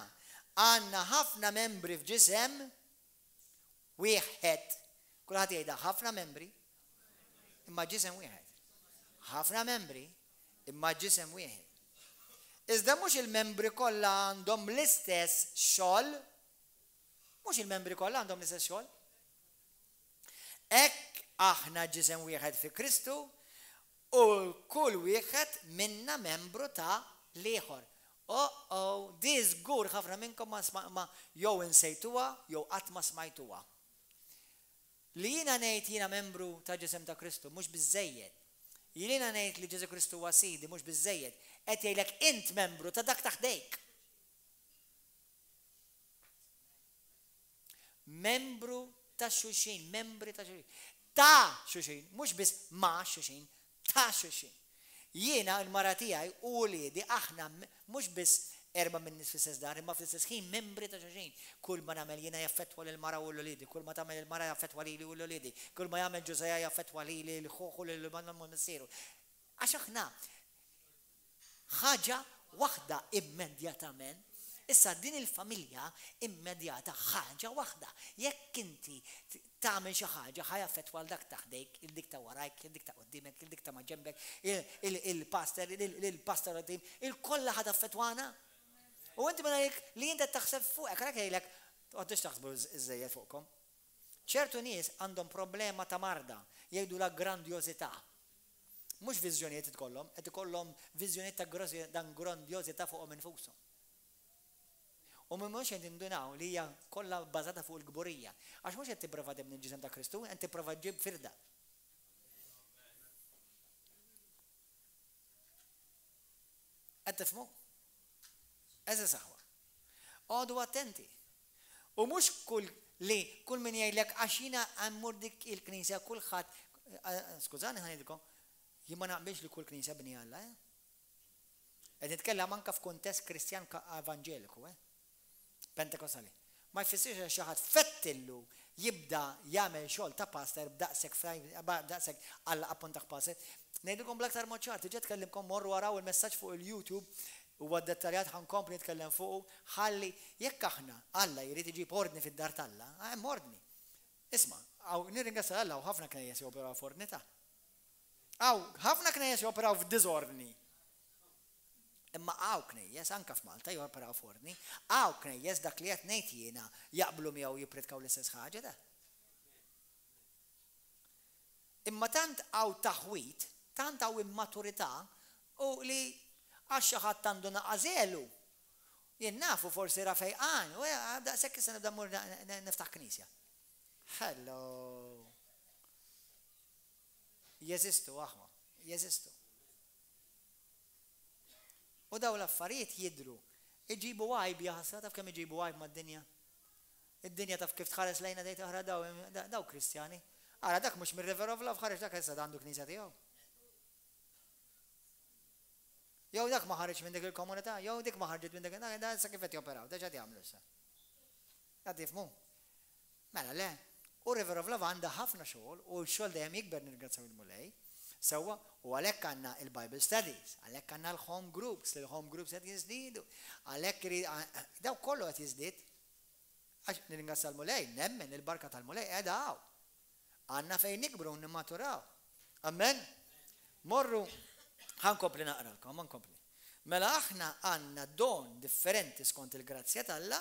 għandna ħafna membri f'ġisem, Wieħed. Kulħadd jgħidha, ħafna membri, imma ġisem wieħed. Ħafna membri, imma ġisem wieħed. Iżda mhux il-membri kollha għandhom l-istess xogħol. Mhux il-membri kollha għandhom l-istess xogħol. Hekk aħna ġisem wieħed fi Kristu U kull wieħed minna membru ta' l-ieħor. Oh-oh, di żgur ħafna minnkom ma sma, ma jew insejtuha jew qatt ma smajtuha. Li jiena ngħid jiena membru ta' Ġisem ta' Kristu mhux biżżejjed. Li jiena ngħid li Ġesù Kristu huwa Sidi mhux biżżejjed. Qed jgħidlek int membru ta' dak ta' ħdejk. Membru ta' xulxin, membri ta' xulxin. Ta' xulxin, mhux biss ma' xulxin, ta' xulxin. Jiena, il-mara tiegħi u uliedi aħna mhux biss erba' min-nies fl-istess dar imma fl-istess ħin membri ta' xulxin. Kull ma nagħmel jiena jaffettwa lill-mara u l-uliedi, kull ma tagħmel il-mara jaffettwa lili u lil uliedi, kull ma jagħmel Ġużeja jaffettwa lili, lil ħuh u lil missieru. Għax aħna, Ħaġa waħda immedjatament, issa din il-familja immedjata ħaġa waħda. Jekk inti tagħmel xi ħaġa ħa jaffettwa lil dak ta' ħdejk, lil dik ta' warajk, lil dik ta' quddiemek, lil dik ta' maġenbek, il-pastor, lill-pastoral team, il-kollha ħa taffettwana. U inti mela jekk li int qed taħseb fuqek, għalhekk jgħidlek, toqgħodux taħsbu żżejjed fuqkom. Ċertu nies għandhom problema ta' marda, jgħidulha grandjożità. Mhux viżjonijiet qed ikollhom, qed ikollhom viżjonijiet ta' grożi ta' ngrondjożità fuqhom infushom. U minn mhux qed jindunaw li hija kollha bbażata fuq il-kburija. Għax mhux qed tipprova tibni l-ġisem ta' Kristu, qed tipprova ġġib firda. Qed tifhmu? Għeżież aħwa, qogħdu attenti. U mhux kull li kull min jgħidlek għax jiena mmur dik il-knisja kulħadd, skużani ħa ngħidilkom, jien ma naqbilx li kull knisja bniha Alla, eh. Qed nitkellem anke f'kuntest Kristjan evanġeliku, eh. Pentekostali ma jfissirx għax xi ħadd fettillu jibda jagħmel xogħol ta' pastor b'daqshekk frajn, b'daqshekk Alla appuntak pastor. Ngħidilkom bl-aktar mod ċar, diġà tkellimkom morru araw il-messaġġ fuq il-YouTube huwa ddettaljat ħa nkompli nitkellem fuqu, ħalli jekk aħna Alla jrid iġib ordni fid-dar t'Alla, hemm ordni. Isma', hawn nirringrazzja lil Alla hawn ħafna knejjes joperaw f'ordnità. Hawn ħafna knejjes joperaw f'diżordni. Imma hawn knejjes, anke f'Malta, joperaw f'ordni. Hawn knejjes, dak li qed ngħid jiena, jaqblu miegħu u jippridkaw l-istess ħaġa, le? Imma tant hawn taħwid, tant hawn immaturità, u li għax xi ħadd għandu naqażelu, jien naf, u forsi ra fejqan, u daqshekk issa nibda mmur niftaħ knisja. Hello! Jeżistu, aħwa, jeżistu. U dawn l-affarijiet jidhru. Iġibu għajb, jaħsra, taf kemm iġibu għajb mad-dinja? Id-dinja taf kif tħares lejna tgħid ara dawn, dawn Kristjani. Ara dak mhux mir-River of Love ħareġ dak issa għandu knisja tiegħu. Jew dak ma ħareġx minn dik il-komunità, jew dik ma ħarġet minn dik, dan issa kif qed joperaw, dan x'qed jagħmlu issa? Qed tifhmu? Mela le. U River of Love għandha ħafna xogħol u x-xogħol dejjem jikber nirringrazzjaw il-Mulej. Sewwa, u għalhekk għandna il-Bible studies, għalhekk għandna l-home groups li l-home groups qed jiżdiedu, għalhekk irid dawk kollu qed jiżdied għax nirringrazzja l-Mulej, nemmen il-barka tal-Mulej qiegħda hawn. Għandna fejn nikbru u nimmaturaw. Amen? Morru ħa nkompli naqralkom, ħa nkompli. Mela aħna għandna don differenti skont il-grazzja t'Alla,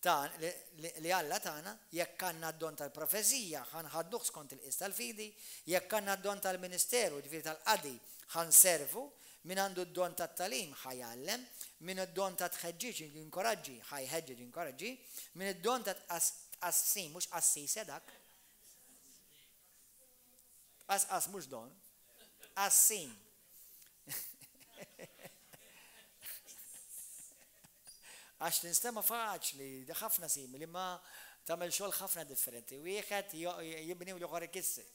li Alla tana, jekk għandna d-don tal-profezija, ħa nħadnuh skont il-qies tal-fidi, jekk għandna d-don tal-ministeru, jiġifieri tal-qadi, ħa nservu, min għandu d-don tat-tagħlim, ħa jgħallem, min id-don ta' tħeġġiġ, jinkoraġġi, ħa jħeġġeġ, jinkoraġġi, min id-don ta' tqassim, mhux qassis, eh, dak? Tqasqas mhux don, tqassim. Għax tinstema' faċli, ħafna simili, imma tagħmel xogħol ħafna differenti. Wieħed jibni u l-ieħor ikisser.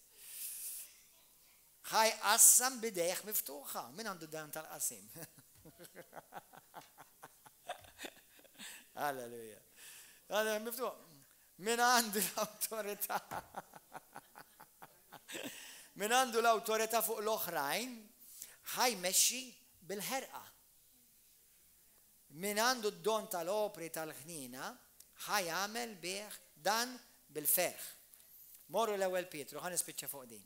Ħa jqassam b'idejh miftuħa. Min għandu dan tal-qassim? Alleluja. Għadha miftuħ. Min għandu l-awtorità? Min għandu l-awtorità fuq l-oħrajn ħajmexxi bil-ħerqa. Min għandu d-don tal-opri tal-ħniena, ħa jagħmel bih dan bil-ferħ. Morru l-Ewwel Pietru, ħa nispiċċa fuq din.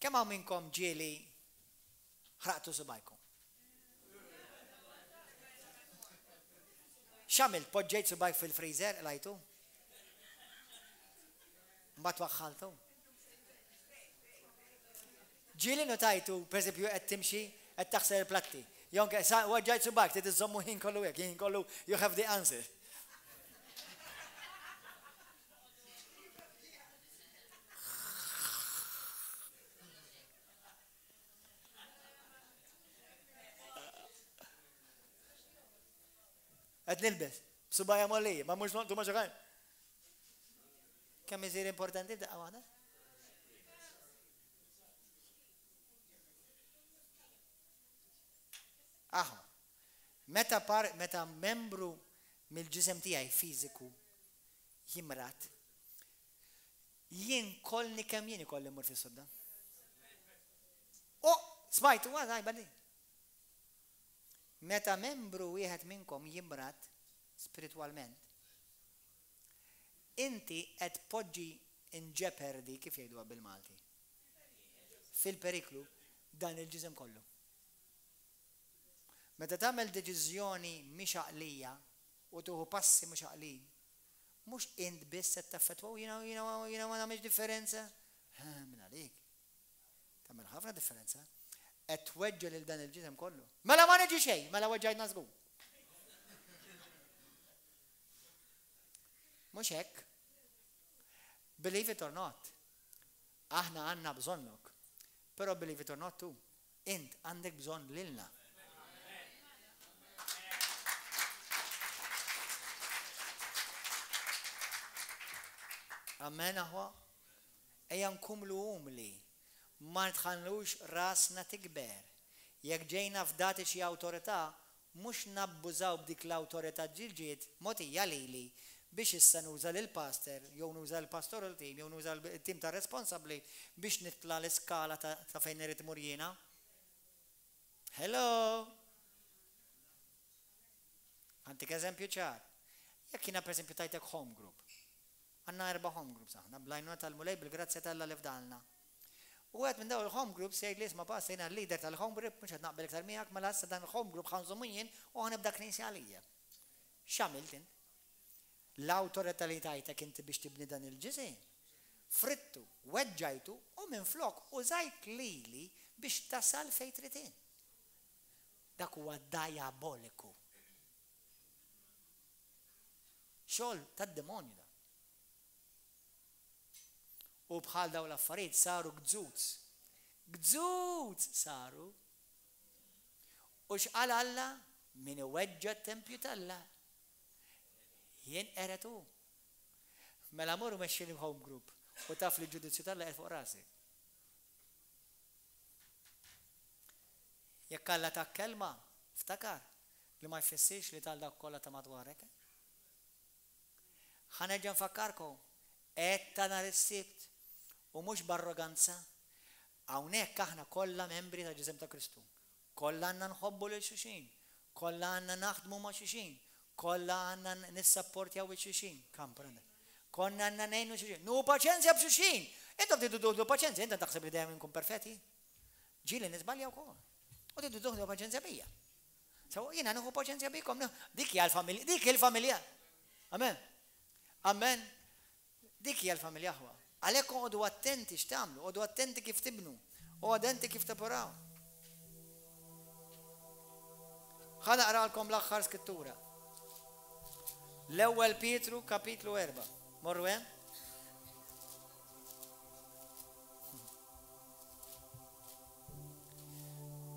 Kemm hawn minnkom ġieli ħraqtu subajkom? X'għamilt? Poġġejt subgħi fil-freezer, qlajtu? Mbagħad waħħaltu? Ġieli notajtu, pereżempju, qed timxi, qed taħsel il-platti. Jew anke, sa waġġajt subgħajk, trid iżżommu ħin kollu hekk, ħin kollu you have the answer. Għad nilbes, b'subajja mollija, ma mux tu ma ġokan. Kemm iżir importanti f'daqqa waħda? Aħu, meta par, meta membru mill-ġisem tiegħi fiżiku jimrat, Jien kollni kemm jien ikolli mmur fis-sodda. O, smajt, huwa tajba din. Meta membru wieħed minnkom jimrad spiritwalment, inti qed tpoġġi in jeopardy, kif jgħiduha bil-Malti? Fil-periklu dan il-ġisem kollu. Meta tagħmel deċiżjoni mhix għaqlija u tieħu passi mhux għaqlin, Mhux int biss se taffettwa u jiena, jiena, jiena ma nagħmilx differenza? Ħa, mingħalik. Tagħmel ħafna differenza. Qed tweġġa' lil dan il-ġisem kollu. Mela ma niġi xejn, mela weġġajtna żgur. Mhux hekk? Believe it or not. Aħna għandna bżonnok. Però believe it or not hu Int għandek bżonn lilna. Amen, aħwa? Ejja nkumlu umli. Ma ntħallux rasna tikber. Jekk ġejna fdati xi awtorità, mhux nabbużaw b'dik l-awtorità li ġiet mogħtija lili biex issa nuża lill-pastor jew nuża l-pastoral team jew nuża t-tim tar-responsabbli biex nitla' l-iskala ta' fejn irrid imur jiena. Hello! Ħantik eżempju ċar. Jekk jiena pereżempju tajtek home group. Għandna erba' home groups aħna, bl-għajnuna tal-Mulej, bil-grazzja ta' Alla li fdaħalna. Wieħed minn dawn il-home groups jgħid li isma' basta jiena l-leader tal-home grup mhux qed naqbel iktar miegħek mela issa dan il-home group ħa nżommu jien u ħa nibda knisja għalija. X'għamilt int? L-awtorità li tajtek inti biex tibni dan il-ġisem, fridtu, weġġajtu u minflok użajt lili biex tasal fejn trid int. Dak huwa dajaboliku. Xogħol tad-demonju dan. U bħal dawn l-affarijiet saru gzuz. Gzuz saru! U x'qal Alla? Min iweġġa' t-tempju t'Alla, jinqered hu. Mela mur u mexxi l-home group u taf li l-ġudizzju t'Alla qiegħed fuq rasek. Jekk Alla tak kelma, ftakar li ma jfissirx li tal dawk kollha ta' madwarek. Ħa nerġa' nfakkarkom, għedt ta' nhar is-Sibt, u mhux b'arroganza. Hawnhekk aħna kollha membri tal-ġisem ta' Kristu. Kollha għandna nħobbu lil xulxin. Kollha għandna naħdmu ma' xulxin. Kollha għandna nissapportjaw lil xulxin. Comprende? Kollha għandna ngħinu xulxin. Nieħu paċenzja b'xulxin! Intom tridu tuħdu paċenzja, intom taħseb li dejjem inkun perfetti? Ġieli niżbalja wkoll. U tridu tuħdu paċenzja bija. So, jiena nieħu paċenzja bikom, no? Dik hija l-familja, dik hi l-familja. Amen. Amen. Dik hija l-familja aħwa. Għalhekk oqogħdu attenti x'tagħmlu, oqogħdu attenti kif tibnu, oqogħdu attenti kif teporaw. Ħa naqralkom l-aħħar skrittura. L-ewwel Pietru kapitlu 4. Morru hemm?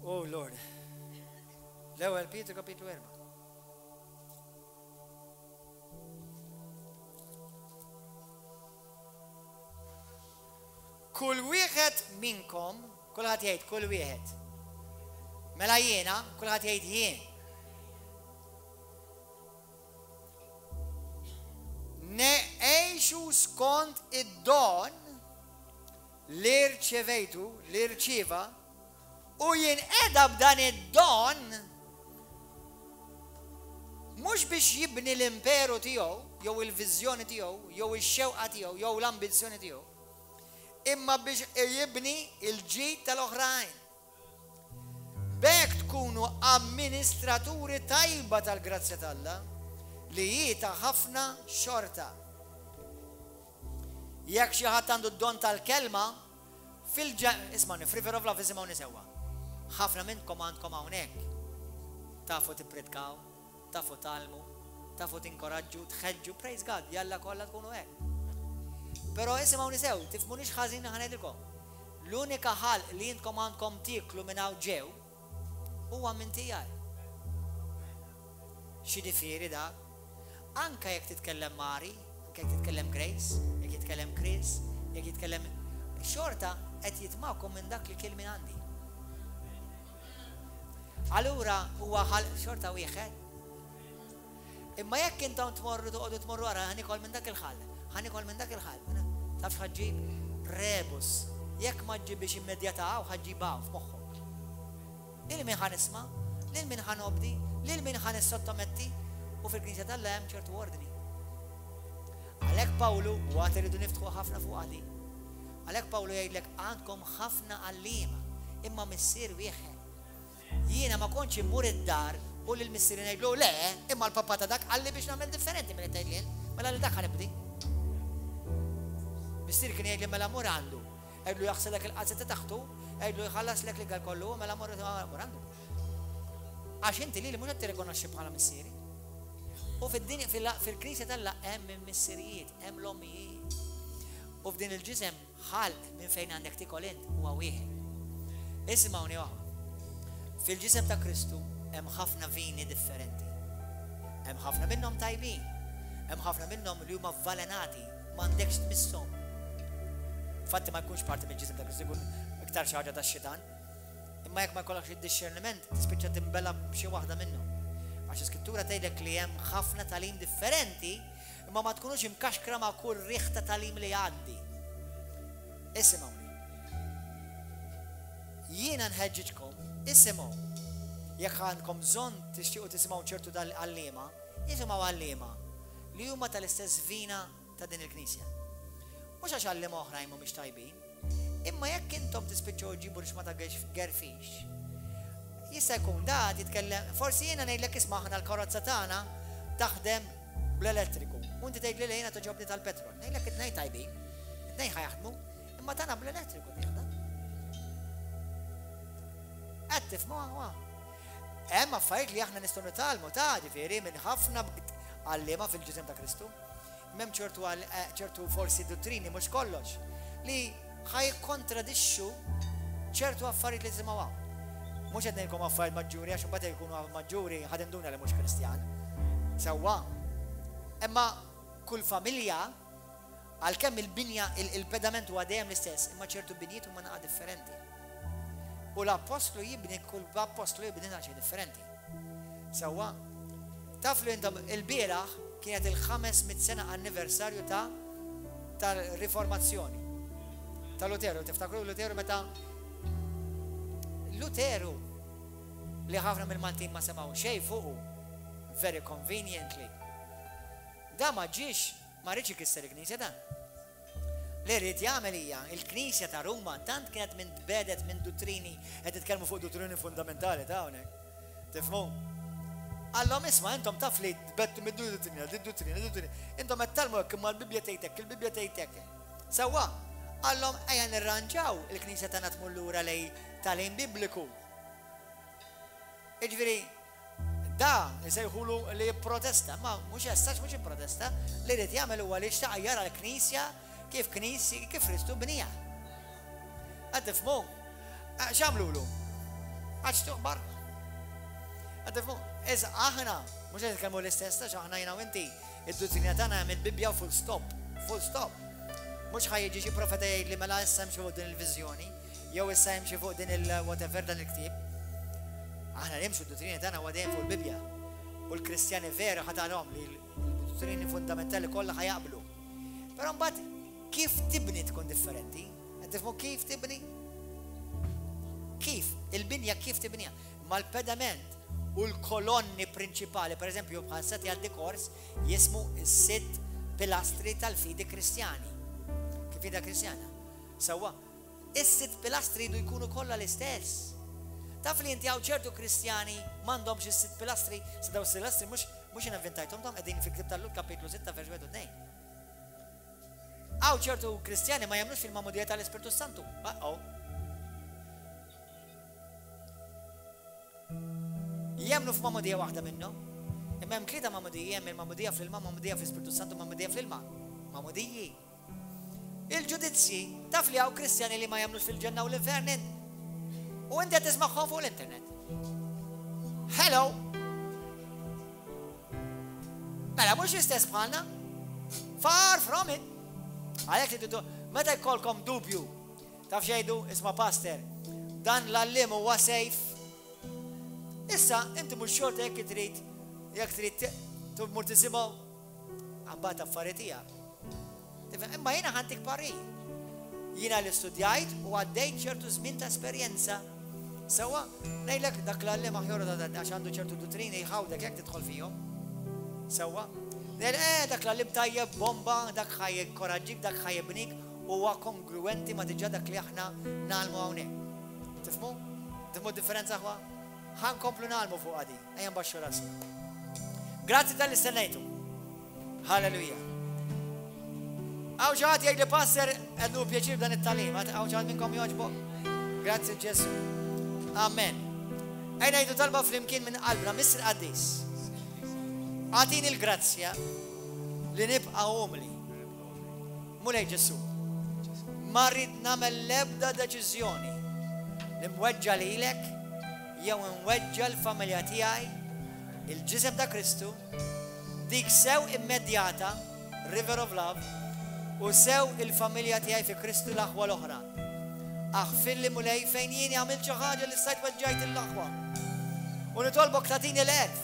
Oh Lord. L-ewwel Pietru kapitlu 4. Kull wieħed minnkom, kulħadd jgħid kull wieħed. Mela jiena, kulħadd jgħid jien. Neqgħixu skont id-don li rċevejtu, li rċieva, u jinqeda b'dan id-don mhux biex jibni l-imperu tiegħu jew il-viżjoni tiegħu jew ix-xewqa tiegħu jew l-ambizzjoni tiegħu, imma biex jibni l-ġid tal-oħrajn. B'hekk tkunu amministraturi tajba tal-grazzja t'Alla, li hi ta' ħafna xorta. Jekk xi ħadd għandu d-don tal-kelma, fil. Ismgħuni, f'River of Love isimgħuni sewwa. Ħafna minnkom għandkom hawnhekk. Tafu tippritkaw. Tafu tgħallmu, tafu tinkoraġġu, tħeġġu, praise God, jalla kollha tkunu hekk. Però isimgħuni sew, tifhmunix ħażin li ħa ngħidilkom. L-unika ħalq li intkom għandkom tieklu minn hawn ġew huwa minn tiegħi. X'jiġifieri dak? Anke jekk titkellem Mari, anke jekk titkellem Grace, jekk jitkellem Chris, jekk jitkellem, xorta qed jitmgħukom minn dak li kiel minn għandi. Allura huwa ħalq xorta wieħed. Imma jekk intom tmorru toqgħodu tmorru wara ħan ikol minn dak il-ħalq, ħan ikol minn dak il-ħalq. Taf ħaġġib rebus. Jekk ma ġġibix immedjata hawn ħaġġib hawn f'moħħok. Lil min ħan isma', lil min ħan obdi, lil min ħan sottometti u fil-Knisja tal hemm ċertu ordni. Għalhekk Pawlu u għad iridu niftħu ħafna fuq għadi. Għalhekk Pawlu jgħidlek għandkom ħafna għalliema, imma missier wieħed. Jiena ma kontx immur id-dar u lil missieri ngħidlu le, imma l-papà ta' dak qalli biex nagħmel differenti minn tgħidli mela li dak ħalibni. Missier kien jgħidli mela mur għandu, għidlu jaħsilek il-qazzi ta' taħtu, għidlu jħallaslek li għal kollu, mela mur għandu. Għax inti li li mhux qed tirrikonoxxi bħala missieri. U fil-knisja tal-laqqa hemm missirijiet, hemm l-omijiet. U f'din il-ġisem Ħalq minn fejn għandek tiekol int huwa wieħed. Isimgħuni oħwa. Fil-ġisem ta' Kristu hemm ħafna vini differenti. Hemm ħafna minnhom tajbin, hemm ħafna minnhom li huma vvalenati, m'għandekx tmisshom. Fatti ma jkunx parti mill-ġisem ta' Kristu jkun iktar xi ħaġa tax-xitan. Imma jekk ma jkollokx id-dixxerniment, tispiċċa tinbela b'xi waħda minnhom. Għax l-Iskrittura tgħidlek li hemm ħafna talim differenti Imma ma tkunux imkaxkra ma' kull riħ ta' tagħlim li jgħaddi. Isimgħuni. Jiena nħeġġiġkom, isimgħu. Jekk għandkom bżonn tixtiequ tisimgħu ċertu tal-għalliema, isimgħu għalliema li huma tal-istess vina ta' din il-Knisja. Mhux għax għalliema oħrajn mhumiex tajbin, Imma jekk intom tispiċċaw iġġibu l-ġimgħa ta' Gerfix, jista' jkun da qed jitkellem, forsi jiena ngħidlek isma' aħna l-karozza tagħna taħdem bl-elettriku. U inti tgħidli li jiena toġobni tal-petrol. Ngħidlek it-tnejn tajbin, it-tnejn ħajaħdmu, imma tagħna bl-elettriku tagħna. Qed tifhmu aħwa. Hemm affarijiet li aħna nistgħu nitalmu ta' ġifieri minn ħafna għalliema fil-ġisem ta' Kristu. M'hemm ċertu għal ċertu forsi duttrini mhux kollox li ħa jikkontradixxu ċertu affarijiet li tisimgħu hawn. Mhux qed ngħidkom affarijiet maġġuri għax imbagħad jkunu maġġuri ħad induna li mhux Kristjan. Sewwa. Imma kull familja għalkemm il-binja il-pedament huwa dejjem l-istess, imma ċertu binjiet huma naqa' differenti. U l-apostlu jibni kull apostlu jibni naċi differenti. Sewwa, taf li intom il-bieraħ kienet il-ħames mit sena anniversarju ta' tal-riformazzjoni ta' Luteru. Tiftakru Luteru meta Luteru li ħafna mill-Maltin ma semgħu xejn fuqu very conveniently. Da ma ġiex Ma riedx ikisser il-Knisja dan. Li ried jagħmel hija, il-Knisja ta' Ruma tant kienet minn tbedet minn duttrini, qed nitkellmu fuq duttrini fundamentali ta' hawnhekk. Tifhmu? Qallhom isma' intom taf li tbedtu mid-duttrina, did-duttrina, duttrina. Intom qed tallmu hekk imma l-Bibbja tgħid hekk, il-Bibbja tgħid hekk. Sewwa, qallhom ejja nirranġaw il-Knisja tagħna tmur lura lejn tagħlim Bibliku. Jiġifieri, Da, isejħulu li jipprotesta, imma mhux jessax mhux jipprotesta, li jrid jagħmel huwa li jixtaq jara l-Knisja kif knis kif ristu bnija. Qed tifhmu? X'għamlulu? Għax tuqbar. Qed tifhmu? Iż aħna mhux qed nitkellmu l-istess ta' aħna jiena inti. Id-duzinja tagħna hemm il-Bibbja full stop. Full stop. Mhux ħajjiġi xi profeta jgħid li mela issa mxu din il-viżjoni. Jew issa jimxi fuq din il-whatever dan il-ktib. Aħna nimxu d-dottrini tagħna huwa dejjem fuq il-Bibja. U l-Kristjani vera ħatarhom li l-dottrini fundamentali kollha ħajaqblu. Però mbagħad kif tibni tkun differenti? Qed tifhmu kif tibni? Kif? Il-binja kif tibnija? Mal-pedament u l-kolonni prinċipali, per eżempju, bħal set jgħaddi kors jismu s-sitt pilastri tal-fidi kristjani. Kif fida kristjana? Sawa, Is-sitt pilastri jridu jkunu kollha l-istess. Taf li inti hawn ċertu Kristjani m'għandhomx is-sitt pilastri, sa dawn is-sitt pilastri mhux mhux jien avvintajthom dawn qegħdin fil-Ktieb ta' Luk kapitlu 6 vers 1 Hawn ċertu Kristjani ma jemnux fil-magħmudija tal-Ispirtu Santu. Baqgħu. Jemnu f'magħmudija waħda minnhom. Imma hemm tlieta magħmudija, hemm il-magħmudija fl-ilma, magħmudija fl-Ispirtu Santu, magħmudija fl-ilma. Magħmudiji, Il-ġudizzji, taf li hawn Kristjani li ma jemmnux fil-ġenna u l-infern int? U inti qed tismagħhom fuq l-internet. Hello! Mela mhux l-istess bħalna? Far from it. Għalhekk li tidu, meta jkollkom dubju, taf xejdu, isma' pastor, dan l-allim huwa safe. Issa, inti mhux xorta jekk trid, jekk trid tmur tisimgħu Abbad affari tiegħek. Tifhem? Imma jiena ħantik parir. Jiena li studjajt u għaddejt ċertu żmien ta' esperjenza. Sewwa, ngħidlek dak l-għalliem aħjor għax għandu ċertu duttrini jħawdek jekk tidħol fihom. Sewwa. Ngħid, eh, dak l-għalliem tajjeb, bomba, dak ħaj jikkoraġġik, dak ħaj jibnik, huwa kongruwenti ma' diġà dak li aħna nagħlmu hawnhekk. Tifhmu? Tifhmu d-differenza ħwa? Ħa nkomplu nagħlmu fuqha din. Ejja nbaxxu rasna. Grazzi tal-li stennejtu. Halleluja. Għaw ġaħat jgħid li passer għednu pjaċir dan it-talim, għaw ġaħat minnkom joġbo. Grazzi Ġesu. Amen. Ejna jgħidu talba fl-imkien minn qalbna, Mr. Addis. Għatin il-grazzja li nibqa umli. Mulej Ġesu. Marrid namel lebda deċizjoni li mweġġa li lek Jew inweġġa' l-familja tiegħi, il-Ġisem ta' Kristu, dik sew immedjata, River of Love, u sew il-familja tiegħi fi Kristu l-aħwa l-oħra. Aħfirli Mulej fejn jieni għamilt xi ħaġa li stajt weġġajt lill-aħwa. U nitolbok tagħtini l-għerf.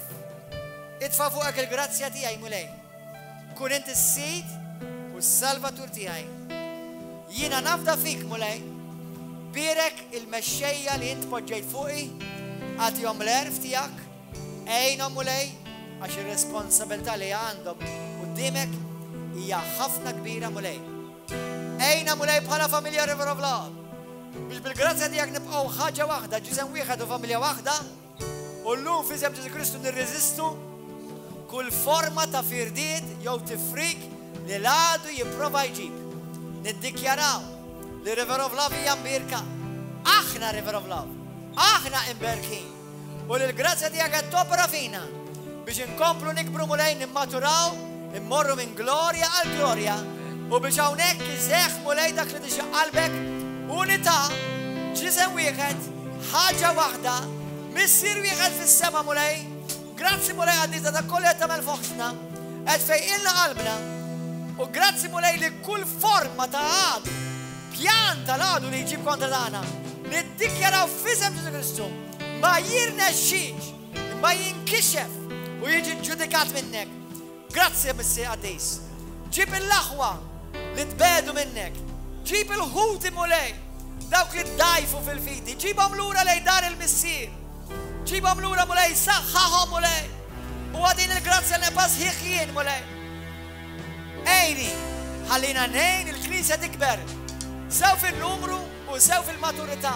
Itfa' fuqek il-grazzja tiegħi Mulej. Kun int is-Sid u s-Salvatur tiegħi. Jiena nafda fik, Mulej. Bierek il-mexxejja li int poġġejt fuqi, agħtihom l-għerf tiegħek, għinhom Mulej għax ir-responsabilità li għandhom qudiemek hija ħafna kbira Mulej. Ejna Mulej bħala familja River of Love biex bil-grazzja tiegħek nibqgħu ħaġa waħda, ġisem wieħed u familja waħda, U llum f'isem Ġesù Kristu nirreżistu kull forma ta' firdiet jew tifrik li l-għadu jipprova jġib. Niddikjaraw li River of Love hija mbierka. Aħna River of Love. Aħna imberkin. U li l-grazzja tiegħek qed topera fina. biex inkomplu nikbru Mulej, nimmaturaw, immorru minn glorja għal glorja, u biex hawnhekk iseħħ Mulej dak li tixtieq qalbek, unità, ġisem wieħed, ħaġa waħda, missier wieħed fis-sema Mulej. Grazzi Mulej għal ta' dak kollu qed tagħmel foħsna, qed fejqilna qalbna. U grazzi Mulej li kull forma ta' għadu, pjan tal-għadu li jġib kontra tagħna, niddikjaraw f'isem Ġesu Kristu ma jirnexxix Imma jinkixef u jiġi ġġudikat minnek. Grazzi, Missieħ qaddis. Ġib il-aħwa li tbegħdu minnek. Ġib il-ħuti, Mulej, dawk li ddgħajfu fil-fidi. Ġibhom lura lejn dar il-Missier. Ġibhom lura, Mulej, saħħahom, Mulej. Huwa din il-grazzja li nibqa' sħiħ jien, Mulej. Ejni, ħallina ngħin il-Knisja tikber, sew fin-numru u sew fil-maturità.